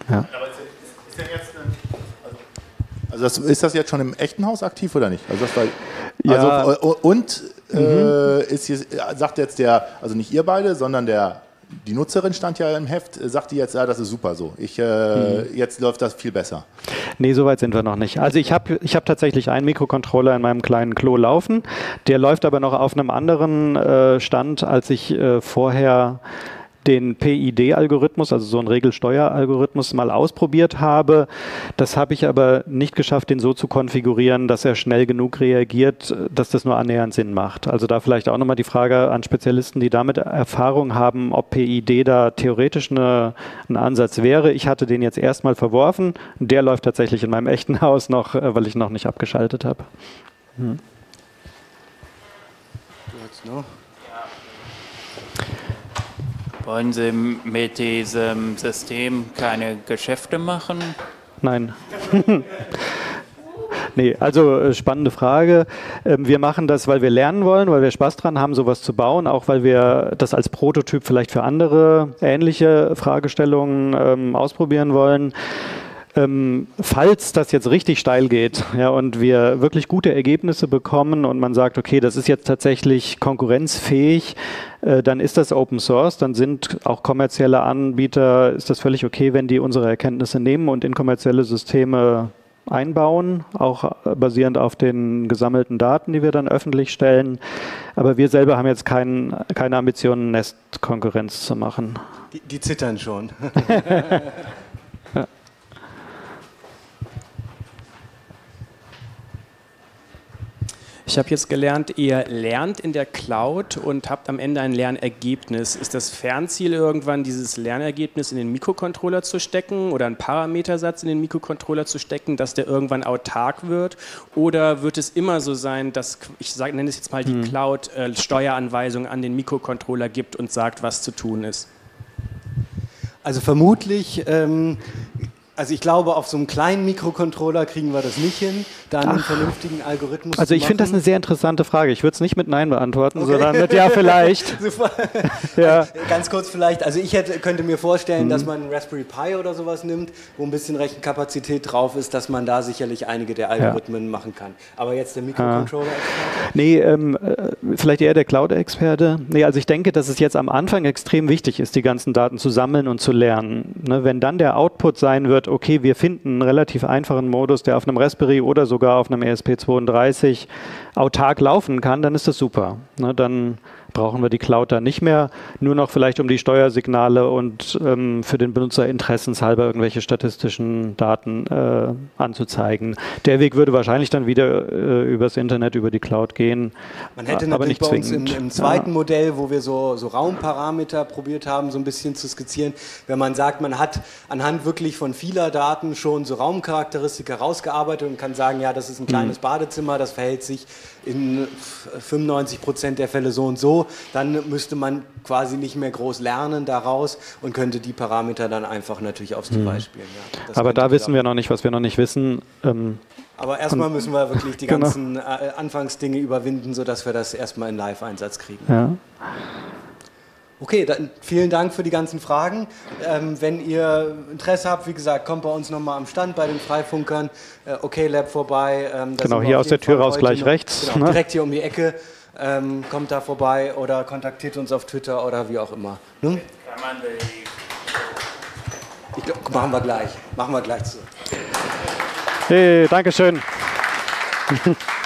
Ja. Also, also das, ist das jetzt schon im echten Haus aktiv oder nicht? Also das war, ja. Also, und äh, mhm. ist hier, sagt jetzt der, also nicht ihr beide, sondern der die Nutzerin stand ja im Heft, sagt die jetzt, ja, das ist super so. Ich, äh, hm. Jetzt läuft das viel besser. Nee, so weit sind wir noch nicht. Also ich habe ich hab tatsächlich einen Mikrocontroller in meinem kleinen Klo laufen. Der läuft aber noch auf einem anderen äh, Stand, als ich äh, vorher den PID-Algorithmus, also so einen Regelsteueralgorithmus, mal ausprobiert habe. Das habe ich aber nicht geschafft, den so zu konfigurieren, dass er schnell genug reagiert, dass das nur annähernd Sinn macht. Also da vielleicht auch nochmal die Frage an Spezialisten, die damit Erfahrung haben, ob PID da theoretisch eine, ein Ansatz wäre. Ich hatte den jetzt erstmal verworfen. Der läuft tatsächlich in meinem echten Haus noch, äh, weil ich noch nicht abgeschaltet habe. Hm. Jetzt noch. Wollen Sie mit diesem System keine Geschäfte machen? Nein. [laughs] Nee, also äh, spannende Frage. Ähm, wir machen das, weil wir lernen wollen, weil wir Spaß dran haben, sowas zu bauen, auch weil wir das als Prototyp vielleicht für andere ähnliche Fragestellungen ähm, ausprobieren wollen. Ähm, falls das jetzt richtig steil geht ja, und wir wirklich gute Ergebnisse bekommen und man sagt, okay, das ist jetzt tatsächlich konkurrenzfähig, äh, dann ist das Open Source, dann sind auch kommerzielle Anbieter, ist das völlig okay, wenn die unsere Erkenntnisse nehmen und in kommerzielle Systeme einbauen, auch basierend auf den gesammelten Daten, die wir dann öffentlich stellen. Aber wir selber haben jetzt kein, keine Ambitionen, Nest-Konkurrenz zu machen. Die, die zittern schon. [laughs] [laughs] Ich habe jetzt gelernt, ihr lernt in der Cloud und habt am Ende ein Lernergebnis. Ist das Fernziel irgendwann, dieses Lernergebnis in den Mikrocontroller zu stecken oder einen Parametersatz in den Mikrocontroller zu stecken, dass der irgendwann autark wird? Oder wird es immer so sein, dass, ich sag, nenne es jetzt mal die hm. Cloud, äh, Steueranweisungen an den Mikrocontroller gibt und sagt, was zu tun ist? Also vermutlich ähm, also ich glaube, auf so einem kleinen Mikrocontroller kriegen wir das nicht hin, da einen vernünftigen Algorithmus Also ich finde das eine sehr interessante Frage. Ich würde es nicht mit Nein beantworten, okay. sondern mit Ja vielleicht. [laughs] Super. [laughs] ja. Also ganz kurz vielleicht, also ich hätte, könnte mir vorstellen, mhm. dass man einen Raspberry Pi oder sowas nimmt, wo ein bisschen Rechenkapazität drauf ist, dass man da sicherlich einige der Algorithmen ja. machen kann. Aber jetzt der Mikrocontroller. Ah. Nee, ähm, äh, vielleicht eher der Cloud-Experte. Nee, also ich denke, dass es jetzt am Anfang extrem wichtig ist, die ganzen Daten zu sammeln und zu lernen. Ne, wenn dann der Output sein wird, wird, okay, wir finden einen relativ einfachen Modus, der auf einem Raspberry oder sogar auf einem ESP32 autark laufen kann, dann ist das super. Ne, dann brauchen wir die Cloud dann nicht mehr, nur noch vielleicht um die Steuersignale und ähm, für den Benutzer interessenshalber irgendwelche statistischen Daten äh, anzuzeigen. Der Weg würde wahrscheinlich dann wieder äh, übers Internet, über die Cloud gehen. Man hätte aber natürlich bei uns im, im zweiten ja. Modell, wo wir so, so Raumparameter probiert haben, so ein bisschen zu skizzieren, wenn man sagt, man hat anhand wirklich von vieler Daten schon so Raumcharakteristika rausgearbeitet und kann sagen, ja, das ist ein kleines mhm. Badezimmer, das verhält sich in 95 Prozent der Fälle so und so, dann müsste man quasi nicht mehr groß lernen daraus und könnte die Parameter dann einfach natürlich aufs Device mhm. spielen. Ja, Aber da wissen wir noch nicht, was wir noch nicht wissen. Ähm, aber erstmal müssen wir wirklich die [laughs] genau. ganzen äh, Anfangsdinge überwinden, sodass wir das erstmal in Live-Einsatz kriegen. Ja. Okay, dann vielen Dank für die ganzen Fragen. Ähm, wenn ihr Interesse habt, wie gesagt, kommt bei uns nochmal am Stand bei den Freifunkern. Äh, okay Lab vorbei. Ähm, genau, hier aus der Tür raus gleich noch, rechts. Genau, ne? Direkt hier um die Ecke. Ähm, kommt da vorbei oder kontaktiert uns auf Twitter oder wie auch immer. Hm? Ich glaub, machen wir gleich. Machen wir gleich zu. Hey, Dankeschön. [laughs]